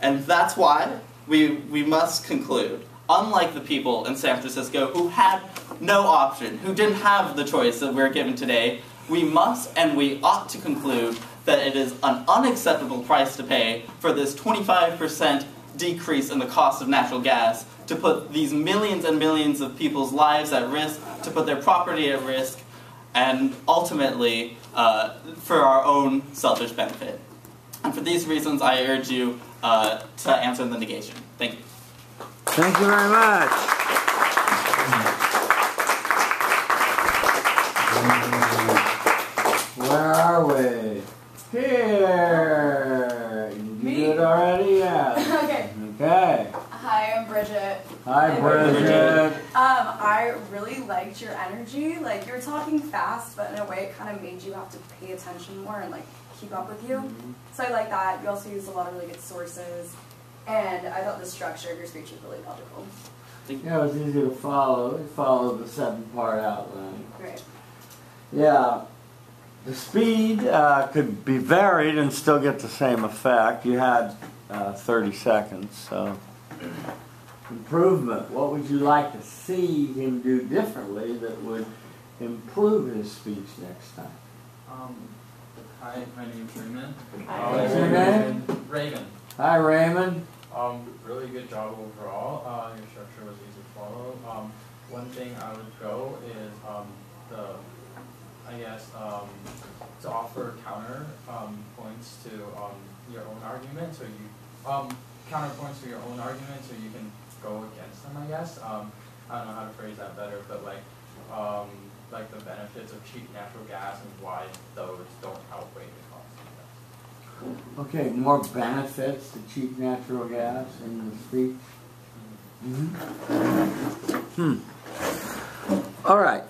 M: And that's why we, we must conclude unlike the people in San Francisco who had no option, who didn't have the choice that we're given today, we must and we ought to conclude that it is an unacceptable price to pay for this 25% decrease in the cost of natural gas to put these millions and millions of people's lives at risk, to put their property at risk, and ultimately uh, for our own selfish benefit. And for these reasons, I urge you uh, to answer the negation. Thank you.
A: Thank you very much. Where are we? Here. You
N: Me?
A: did already? Yeah.
N: okay.
A: Okay.
N: Hi, I'm Bridget.
A: Hi, Bridget.
N: Um, I really liked your energy. Like you were talking fast, but in a way, it kind of made you have to pay attention more and like keep up with you.
A: Mm-hmm.
N: So I like that. You also used a lot of really good sources, and I thought the structure of your speech was really logical.
A: Yeah, it was easy to follow. We followed the seven-part outline.
N: Great.
A: Yeah. The speed uh, could be varied and still get the same effect. You had uh, 30 seconds, so improvement. What would you like to see him do differently that would improve his speech next time?
K: Um, hi, my name's Raymond.
A: Hi. What's your name?
K: Raymond.
A: Hi, Raymond.
K: Um, really good job overall. Uh, your structure was easy to follow. Um, one thing I would go is um, the, I guess, um, to offer counter um, points to um, your own argument. So you um, counterpoints to your own argument, so you can go against them. I guess. Um, I don't know how to phrase that better, but like, um, like the benefits of cheap natural gas and why those don't outweigh the cost.
A: Okay, more benefits to cheap natural gas in the speech. Hmm. All right,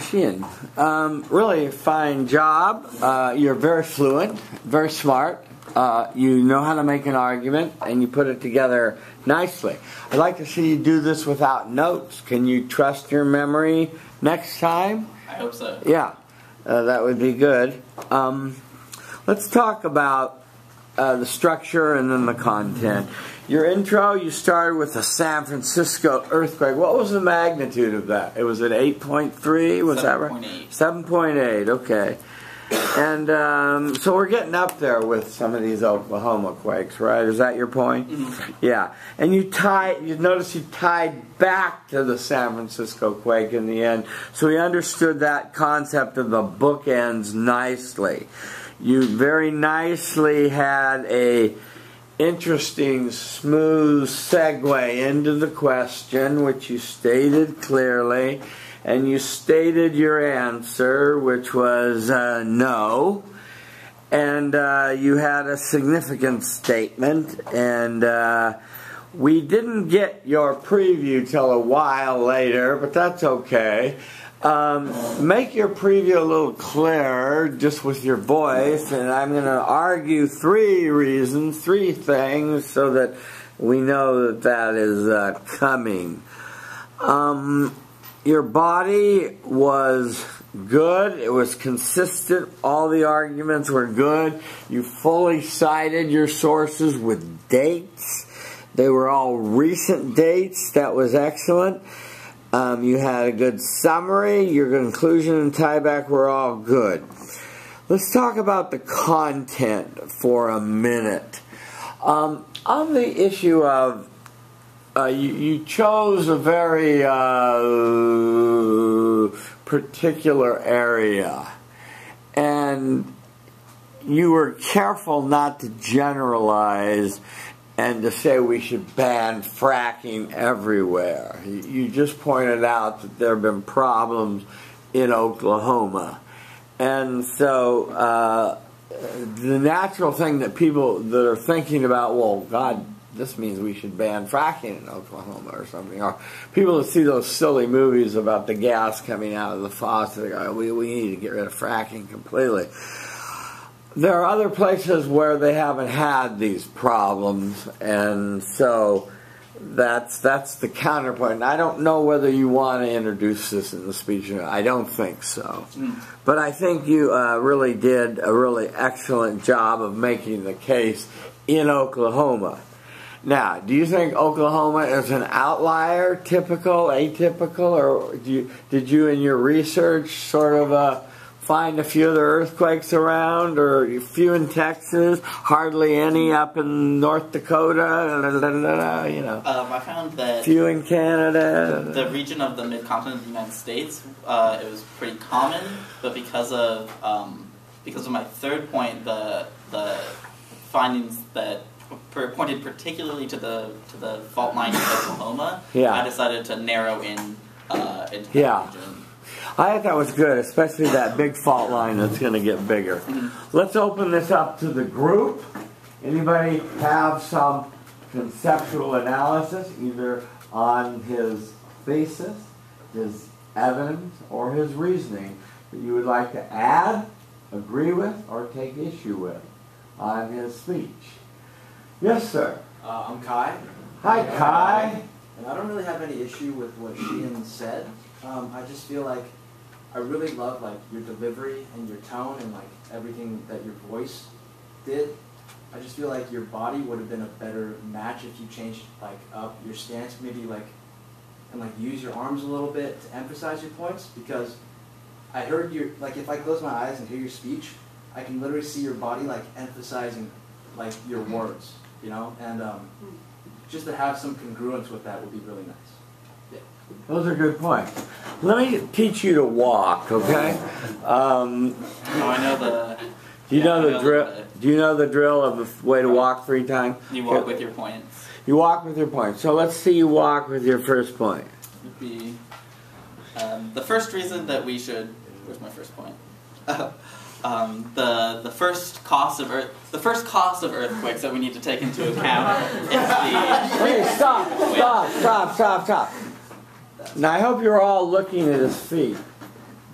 A: Sheehan. Um, really fine job. Uh, you're very fluent, very smart. Uh, you know how to make an argument, and you put it together nicely. I'd like to see you do this without notes. Can you trust your memory next time?
M: I hope so.
A: Yeah, uh, that would be good. Um, let's talk about uh, the structure and then the content. Your intro, you started with the San Francisco earthquake. What was the magnitude of that? It was at 8.3, was that right? 7.8. 7.8, okay. And um, so we're getting up there with some of these Oklahoma quakes, right? Is that your point? Yeah. And you tied, you notice you tied back to the San Francisco quake in the end. So we understood that concept of the bookends nicely. You very nicely had a interesting, smooth segue into the question, which you stated clearly, and you stated your answer, which was uh, no. And uh, you had a significant statement, and uh, we didn't get your preview till a while later, but that's okay. Um, make your preview a little clearer just with your voice, and I'm going to argue three reasons, three things, so that We know that that is uh, coming. Um, your body was good. It was consistent. All the arguments were good. You fully cited your sources with dates. They were all recent dates. That was excellent. Um, you had a good summary. Your conclusion and tieback were all good. Let's talk about the content for a minute. Um, on the issue of uh, you, you, chose a very uh, particular area, and you were careful not to generalize and to say we should ban fracking everywhere. You just pointed out that there have been problems in Oklahoma. And so uh, the natural thing that people that are thinking about, well, God, this means we should ban fracking in Oklahoma or something. Or people that see those silly movies about the gas coming out of the faucet, go, we, we need to get rid of fracking completely. There are other places where they haven't had these problems, and so that's that's the counterpoint. I don't know whether you want to introduce this in the speech. I don't think so, mm. but I think you uh, really did a really excellent job of making the case in Oklahoma. Now, do you think Oklahoma is an outlier, typical, atypical, or you, did you in your research sort of uh, find a few other earthquakes around, or a few in Texas, hardly any up in North Dakota, you know.
M: Um, I found that
A: few in Canada.
M: The region of the mid-continent of the United States, uh, it was pretty common, but because of um, because of my third point, the the findings that pointed particularly to the to the fault line in Oklahoma,
A: yeah.
M: I decided to narrow in uh, into
A: yeah.
M: region.
A: I thought that was good, especially that big fault line that's going to get bigger. Let's open this up to the group. Anybody have some conceptual analysis, either on his thesis, his evidence, or his reasoning that you would like to add, agree with, or take issue with on his speech? Yes, sir.
J: Uh, I'm Kai.
A: Hi, Kai.
J: And I don't really have any issue with what Sheehan said. Um, I just feel like I really love like your delivery and your tone and like everything that your voice did. I just feel like your body would have been a better match if you changed like up your stance, maybe like and like use your arms a little bit to emphasize your points because I heard your like if I close my eyes and hear your speech, I can literally see your body like emphasizing like your words, you know, and um, just to have some congruence with that would be really nice.
A: Those are good points. Let me teach you to walk, okay? Um,
M: oh, I know the.
A: Do you
M: yeah,
A: know the drill? Do you know the drill of the way to walk three times?
M: You walk with your points.
A: You walk with your points. So let's see you walk with your first point.
M: Would be um, the first reason that we should. Where's my first point? um, the the first cost of earth the first cost of earthquakes that we need to take into account is the.
A: Hey, stop! Stop! Stop! Stop! Stop! Now I hope you're all looking at his feet.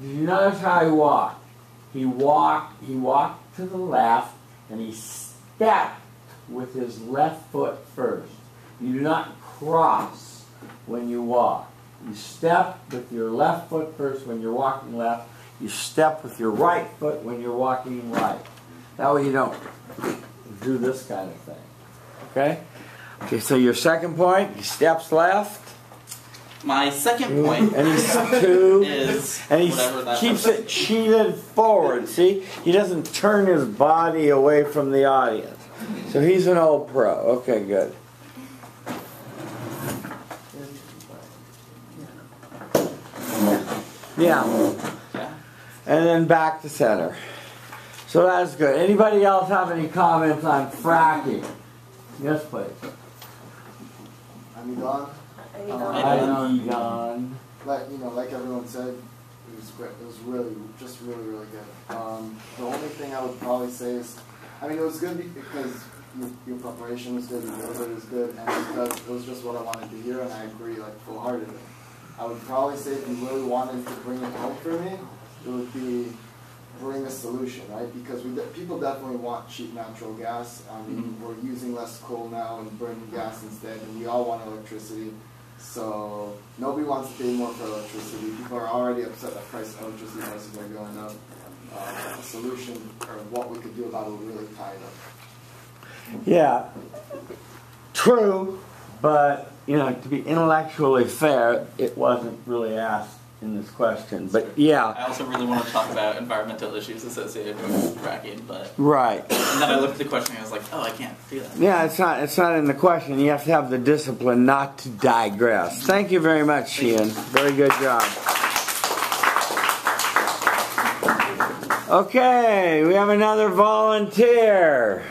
A: Did you notice how he walked? He walked. He walked to the left, and he stepped with his left foot first. You do not cross when you walk. You step with your left foot first when you're walking left. You step with your right foot when you're walking right. That way you don't do this kind of thing. Okay? Okay, so your second point, he steps left.
M: My second mm-hmm. point
A: and he's two,
M: is
A: and he keeps it cheated forward. See, he doesn't turn his body away from the audience. So he's an old pro. Okay, good. Yeah. And then back to center. So that's good. Anybody else have any comments on fracking? Yes, please.
F: I'm Egon.
A: Hi, Egon.
F: Like you know, like everyone said, it was great. It was really, just really, really good. Um, the only thing I would probably say is, I mean, it was good because your, your preparation was good, your delivery was good, and because it was just what I wanted to hear, and I agree like full heartedly. I would probably say if you really wanted to bring it home for me, it would be bring a solution, right? Because we de- people definitely want cheap natural gas. I mean, we're using less coal now and burning gas instead, and we all want electricity. So nobody wants to pay more for electricity. People are already upset that price of electricity prices are going up. Uh, a solution or what we could do about it would really tie it up.
A: Yeah, true, but you know, to be intellectually fair, it wasn't really asked in this question. But yeah,
M: I also really want to talk about environmental issues associated with fracking, but
A: right.
M: and then I looked at the question and I was like, oh, I can't do that.
A: Yeah, it's not it's not in the question. You have to have the discipline not to digress. Thank you very much, Sheehan. Very good job. Okay, we have another volunteer.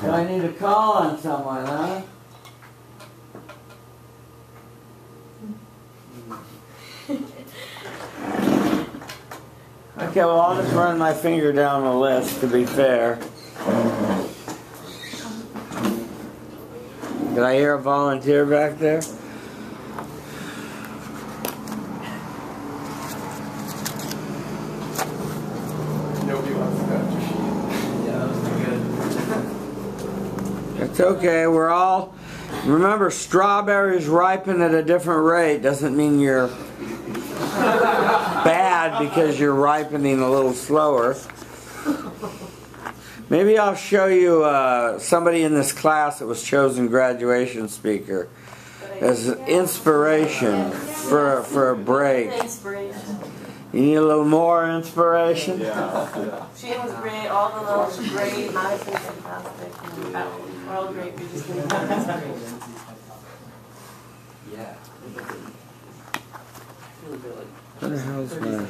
A: Do I need to call on someone, huh? Okay, well, I'll just run my finger down the list to be fair. Did I hear a volunteer back there?
D: Nobody wants to go after Sheehan.
H: Yeah, that was pretty good.
A: It's okay. We're all. Remember, strawberries ripen at a different rate doesn't mean you're bad because you're ripening a little slower. Maybe I'll show you uh, somebody in this class that was chosen graduation speaker as an inspiration for for a break. You need a little more inspiration.
I: She was great. All the little great. Madison's fantastic. And uh, we're all great. We just need more inspiration.
H: Yeah.
A: What the hell's my?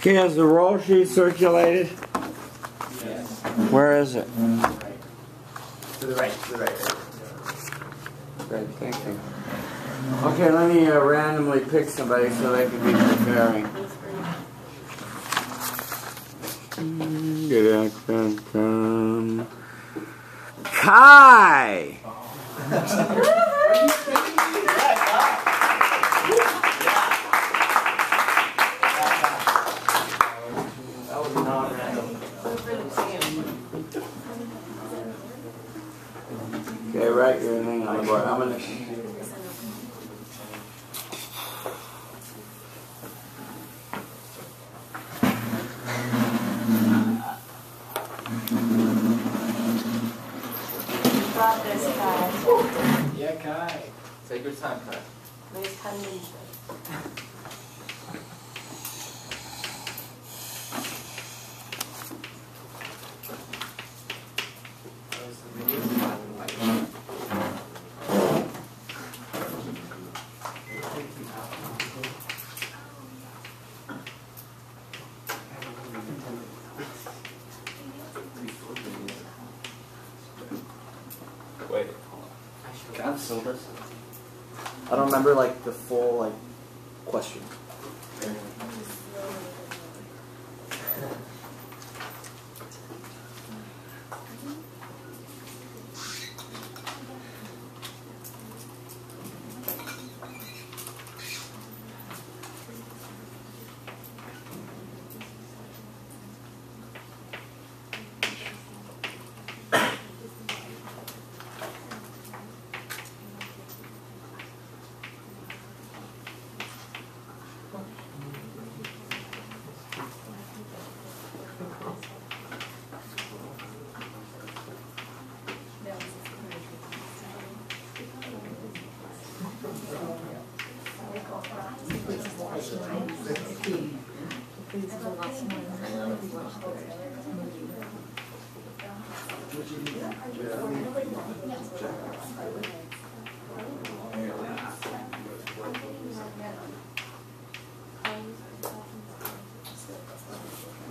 A: Okay, has the roll sheet circulated?
H: Yes.
A: Where is it?
H: To the right, to the right.
A: Great, thank you. Okay, let me uh, randomly pick somebody so they can be preparing. Dun-dun-dun. Kai!
H: That was not random.
A: Okay, write your name on the board. I'm gonna.
I: You got this, guys.
H: Yeah, Kai. Take your time, Kai.
I: Nice penmanship.
H: Wait.
J: Can I have syllabus? I don't remember like the full like question.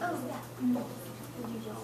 G: Oh, yeah. Did you just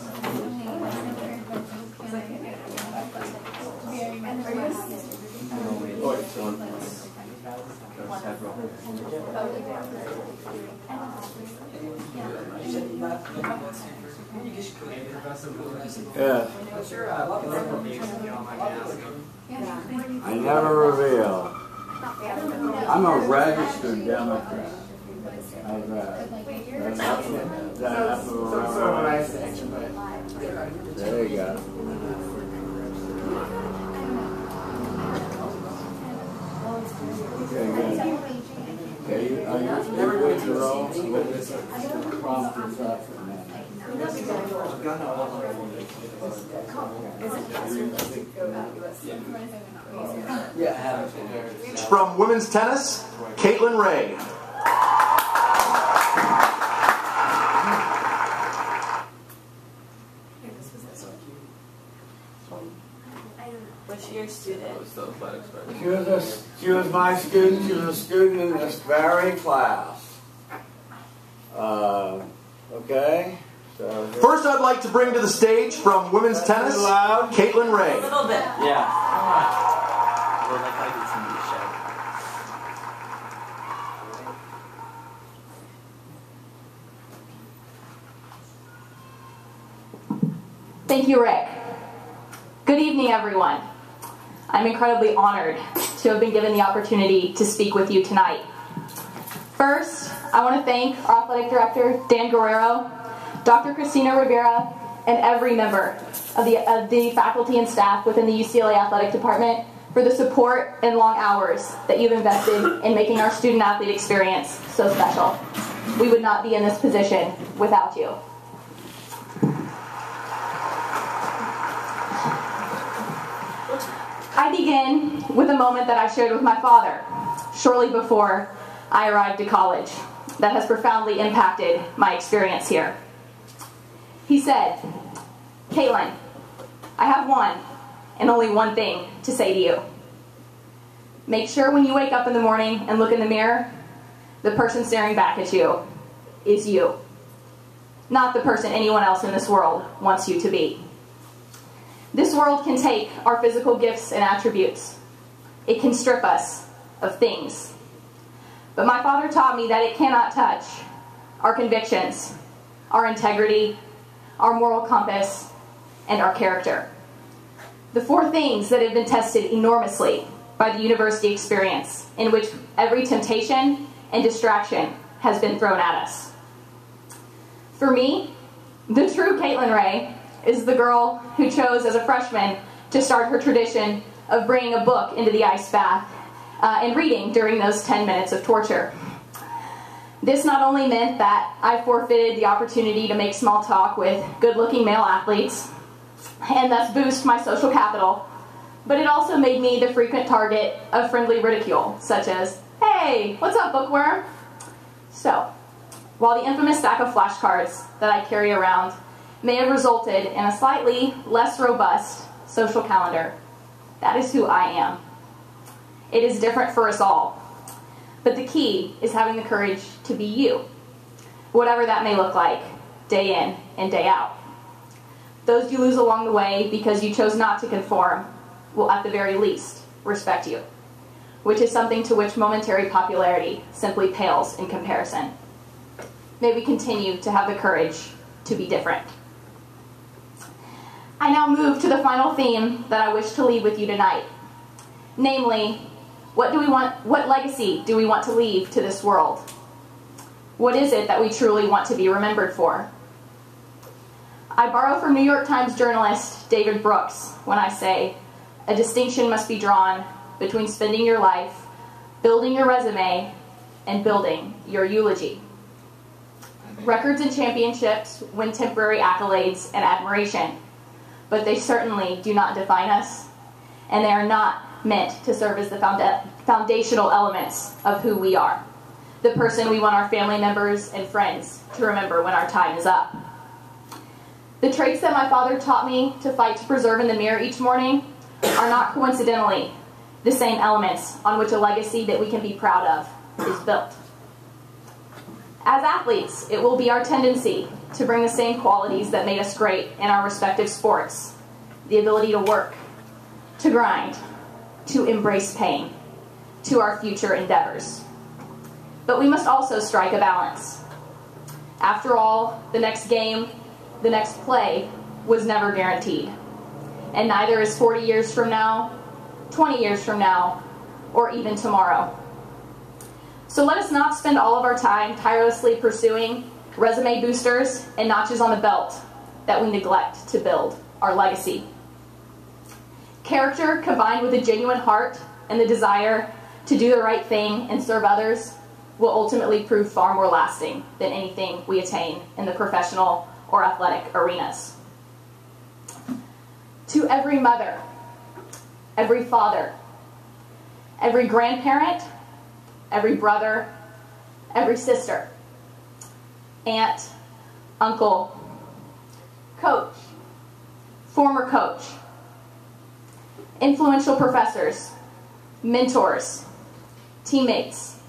A: Yeah. I never reveal. I'm a registered Democrat. There you go. Okay, you- roll? Prompt up for.
O: From women's tennis, Caitlin Ray.
I: Was she your student?
A: She was a, she was my student, she was a student in this very class. Uh, okay, so.
O: First, I'd like to bring to the stage from women's tennis, Caitlin Ray.
I: A little bit.
H: Yeah. Well, like I did some of the show.
P: Thank you, Rick. Good evening, everyone. I'm incredibly honored to have been given the opportunity to speak with you tonight. First, I want to thank our athletic director, Dan Guerrero, Dr. Christina Rivera, and every member of the, of the faculty and staff within the UCLA Athletic Department for the support and long hours that you've invested in making our student athlete experience so special. We would not be in this position without you. I begin with a moment that I shared with my father shortly before I arrived to college that has profoundly impacted my experience here. He said, Caitlin, I have one and only one thing to say to you. Make sure when you wake up in the morning and look in the mirror, the person staring back at you is you, not the person anyone else in this world wants you to be. This world can take our physical gifts and attributes. It can strip us of things. But my father taught me that it cannot touch our convictions, our integrity, our moral compass, and our character. The four things that have been tested enormously by the university experience, in which every temptation and distraction has been thrown at us. For me, the true Caitlin Ray is the girl who chose as a freshman to start her tradition of bringing a book into the ice bath uh, and reading during those 10 minutes of torture. This not only meant that I forfeited the opportunity to make small talk with good looking male athletes and thus boost my social capital, but it also made me the frequent target of friendly ridicule, such as, hey, what's up, bookworm? So, while the infamous stack of flashcards that I carry around may have resulted in a slightly less robust social calendar, that is who I am. It is different for us all. But the key is having the courage to be you, whatever that may look like, day in and day out. Those you lose along the way because you chose not to conform will, at the very least, respect you, which is something to which momentary popularity simply pales in comparison. May we continue to have the courage to be different. I now move to the final theme that I wish to leave with you tonight. Namely, what do we want what legacy do we want to leave to this world? What is it that we truly want to be remembered for? I borrow from New York Times journalist David Brooks when I say a distinction must be drawn between spending your life building your resume and building your eulogy. Records and championships win temporary accolades and admiration, but they certainly do not define us, and they are not meant to serve as the founda- foundational elements of who we are, the person we want our family members and friends to remember when our time is up. The traits that my father taught me to fight to preserve in the mirror each morning are not coincidentally the same elements on which a legacy that we can be proud of is built. As athletes, it will be our tendency to bring the same qualities that made us great in our respective sports the ability to work, to grind, to embrace pain, to our future endeavors. But we must also strike a balance. After all, the next game, the next play, was never guaranteed. And neither is 40 years from now, 20 years from now, or even tomorrow. So let us not spend all of our time tirelessly pursuing resume boosters and notches on the belt that we neglect to build our legacy. Character combined with a genuine heart and the desire to do the right thing and serve others will ultimately prove far more lasting than anything we attain in the professional or athletic arenas. To every mother, every father, every grandparent, every brother, every sister, aunt, uncle, coach, former coach, influential professors, mentors, teammates,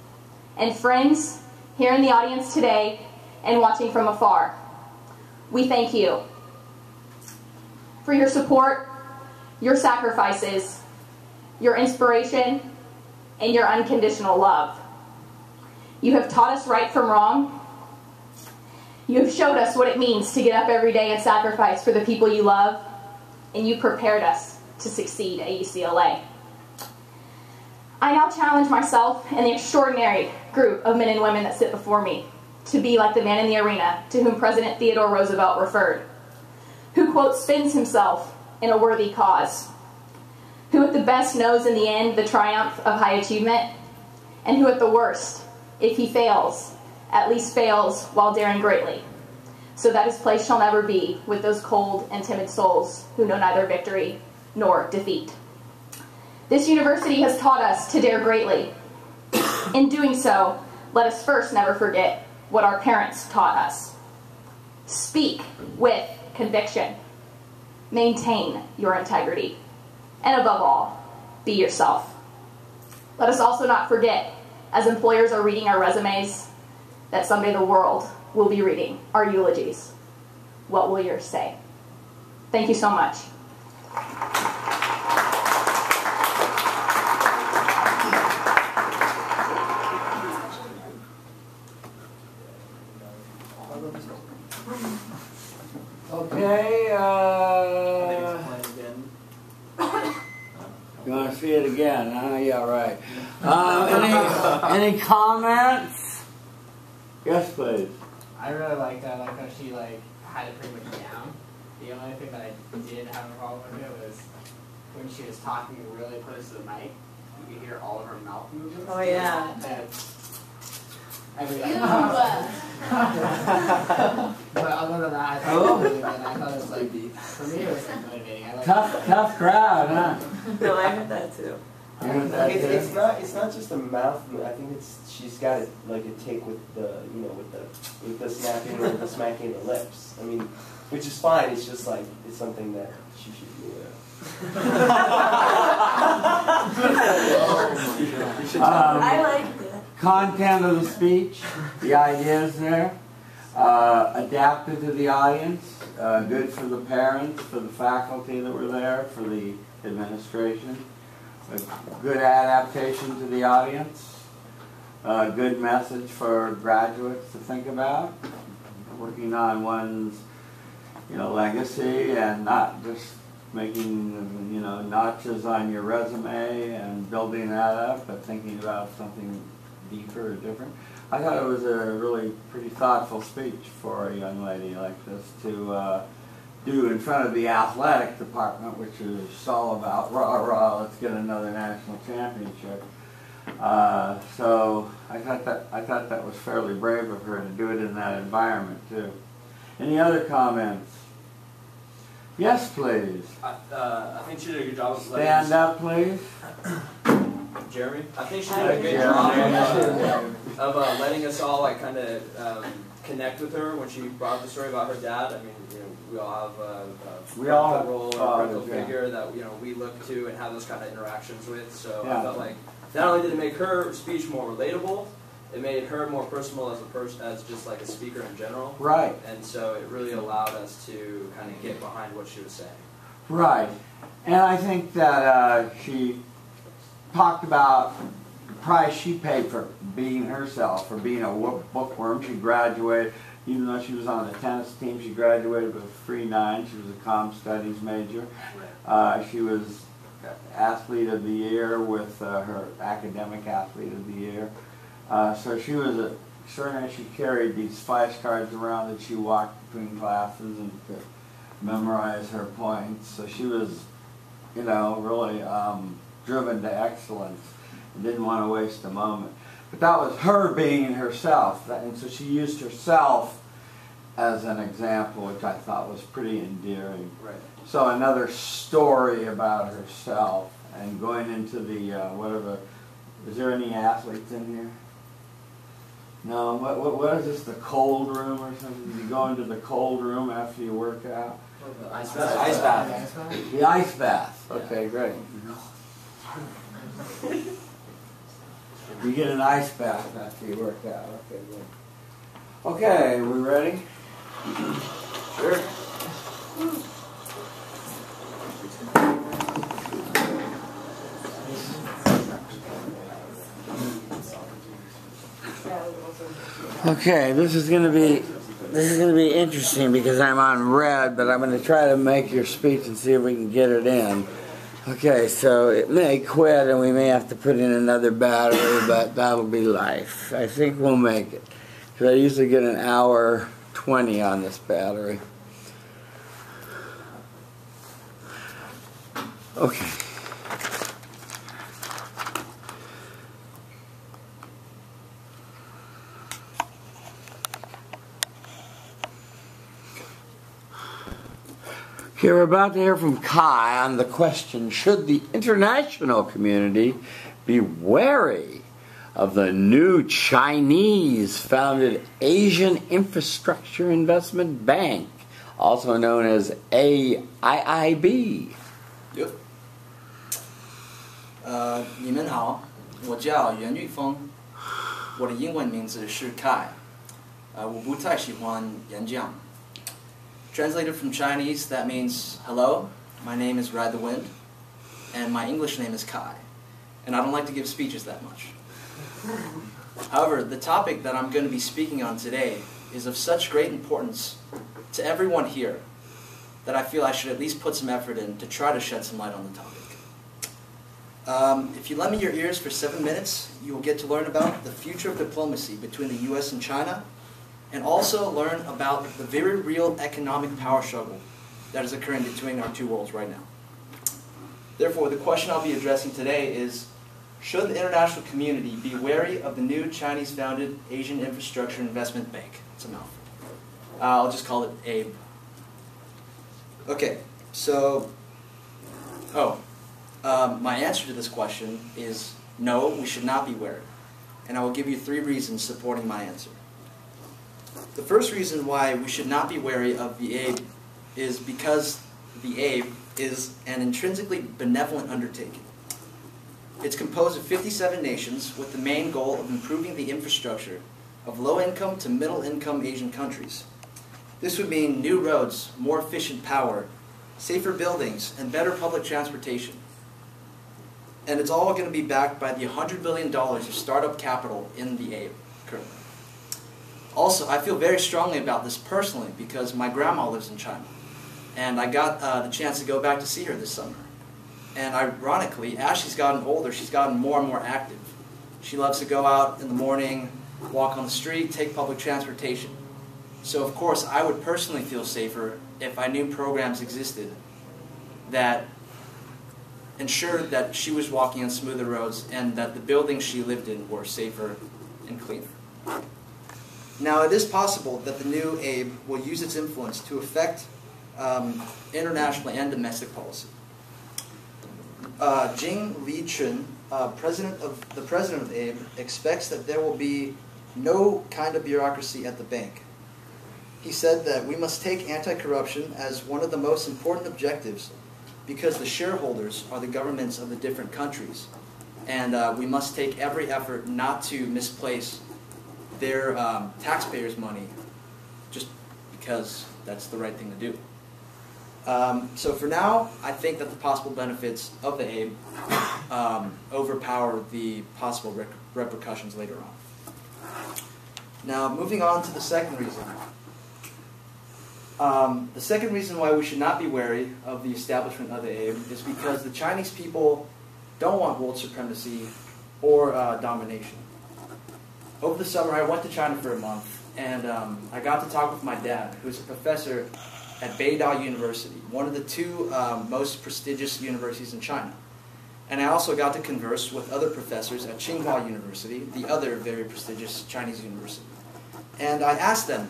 P: and friends here in the audience today and watching from afar. We thank you for your support, your sacrifices, your inspiration, and your unconditional love. You have taught us right from wrong. You have showed us what it means to get up every day and sacrifice for the people you love, and you prepared us to succeed at UCLA. I now challenge myself and the extraordinary group of men and women that sit before me to be like the man in the arena to whom President Theodore Roosevelt referred, who, quote, spends himself in a worthy cause, who at the best knows in the end the triumph of high achievement, and who at the worst, if he fails, at least fails while daring greatly, so that his place shall never be with those cold and timid souls who know neither victory nor defeat. This university has taught us to dare greatly. In doing so, let us first never forget what our parents taught us. Speak with conviction. Maintain your integrity. And above all, be yourself. Let us also not forget, as employers are reading our resumes, that someday the world will be reading our eulogies. What will yours say? Thank you so much.
A: Okay, uh, you want to see it again? Huh? Yeah, right. Uh, any, any comments? Yes, please.
E: I really liked that. I like how she like had it pretty much down. The only thing that I did have a problem with it was when she was talking really close to the mic. You could hear all of her mouth movements.
I: Oh, yeah.
E: And I mean, like, but other than that, I thought it was really good. I thought it was like for me it was like motivating. I like
A: Tough, tough crowd, huh?
I: No, I heard that too.
A: You heard
Q: It's, it's not. It's not just a mouth. I think it's she's got it like a take with the you know with the with the snapping or the smacking of the lips. I mean, which is fine. It's just like it's something that she should be aware
A: Um,
I: I liked it.
A: Content of the speech, the ideas there, uh, adapted to the audience, uh, good for the parents, for the faculty that were there, for the administration, a good adaptation to the audience, a good message for graduates to think about, working on one's, you know, legacy and not just making, you know, notches on your resume and building that up, but thinking about something deeper or different. I thought it was a really pretty thoughtful speech for a young lady like this to uh, do in front of the athletic department, which is all about rah rah, let's get another national championship. Uh, so I thought that I thought that was fairly brave of her to do it in that environment too. Any other comments? Yes, please.
D: I, uh, I think she did a good job of
A: Stand up, please.
D: Jeremy. I think she did a good
A: Jeremy.
D: job of uh, letting us all like kind of um, connect with her when she brought up the story about her dad. I mean, you know, we all have a, a
A: We all
D: role or parental
A: yeah.
D: figure that you know we look to and have those kind of interactions with. So
A: Yeah.
D: I felt like not only did it make her speech more relatable, it made her more personal as a person, as just like a speaker in general.
A: Right.
D: And so it really allowed us to kind of get behind what she was saying.
A: Right. And I think that uh, she talked about the price she paid for being herself, for being a bookworm. She graduated, even though she was on the tennis team, she graduated with a free nine. She was a comm studies major. Uh, she was athlete of the year with uh, her academic athlete of the year. Uh, so she was a, certainly she carried these flashcards around that she walked between classes and could memorize her points. So she was, you know, really um, driven to excellence and didn't want to waste a moment. But that was her being herself. And so she used herself as an example, which I thought was pretty endearing.
D: Right.
A: So another story about herself and going into the, uh, whatever, is there any athletes in here? No, what, what, what is this, the cold room or something? You go into the cold room after you work out?
E: Ice bath. Ice bath.
A: The ice bath, okay, great. You get an ice bath after you work out, okay, good. Okay, we ready? Sure. Okay, this is gonna be, this is gonna be interesting because I'm on red, but I'm gonna try to make your speech and see if we can get it in. Okay, so it may quit and we may have to put in another battery, but that'll be life. I think we'll make it. Cause I usually get an hour twenty on this battery. Okay. Okay, we're about to hear from Kai on the question Should the international community be wary of the new Chinese founded Asian Infrastructure Investment Bank, also known as AIIB?
J: 呃，你们好，我叫袁玉峰，我的英文名字是 Kai。呃，我不太喜欢演讲。 Translated from Chinese, that means hello. My name is Ride the Wind, and my English name is Kai, and I don't like to give speeches that much. However, the topic that I'm going to be speaking on today is of such great importance to everyone here that I feel I should at least put some effort in to try to shed some light on the topic. Um, if you lend me your ears for seven minutes, you will get to learn about the future of diplomacy between the U.S. and China, and also learn about the very real economic power struggle that is occurring between our two worlds right now. Therefore, the question I'll be addressing today is, should the international community be wary of the new Chinese-founded Asian Infrastructure Investment Bank? It's a mouthful. Uh, I'll just call it ABE. Okay, so, oh, um, my answer to this question is no, we should not be wary. And I will give you three reasons supporting my answer. The first reason why we should not be wary of the ABE is because the ABE is an intrinsically benevolent undertaking. It's composed of 57 nations with the main goal of improving the infrastructure of low-income to middle-income Asian countries. This would mean new roads, more efficient power, safer buildings, and better public transportation. And it's all going to be backed by the $100 billion of startup capital in the ABE currently. Also, I feel very strongly about this personally because my grandma lives in China. And I got uh, the chance to go back to see her this summer. And ironically, as she's gotten older, she's gotten more and more active. She loves to go out in the morning, walk on the street, take public transportation. So, of course, I would personally feel safer if I knew programs existed that ensured that she was walking on smoother roads and that the buildings she lived in were safer and cleaner. Now, it is possible that the new ABE will use its influence to affect um, international and domestic policy. Uh, Jin Liqun, uh, president of the president of ABE, expects that there will be no kind of bureaucracy at the bank. He said that we must take anti-corruption as one of the most important objectives because the shareholders are the governments of the different countries, and uh, we must take every effort not to misplace their um, taxpayers' money just because that's the right thing to do. Um, so for now, I think that the possible benefits of the ABE um, overpower the possible repercussions later on. Now, moving on to the second reason. Um, the second reason why we should not be wary of the establishment of the ABE is because the Chinese people don't want world supremacy or uh, domination. Over the summer, I went to China for a month, and um, I got to talk with my dad, who's a professor at Beida University, one of the two um, most prestigious universities in China. And I also got to converse with other professors at Tsinghua University, the other very prestigious Chinese university. And I asked them,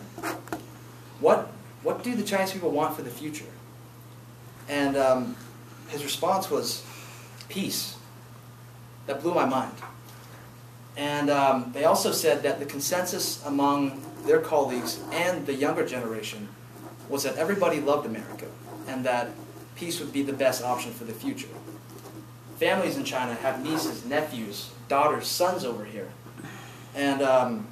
J: what, what do the Chinese people want for the future? And um, his response was, peace. That blew my mind. And um, they also said that the consensus among their colleagues and the younger generation was that everybody loved America and that peace would be the best option for the future. Families in China have nieces, nephews, daughters, sons over here. And um,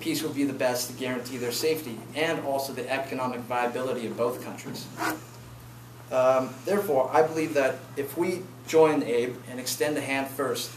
J: peace would be the best to guarantee their safety and also the economic viability of both countries. Um, therefore, I believe that if we join ABE and extend a hand first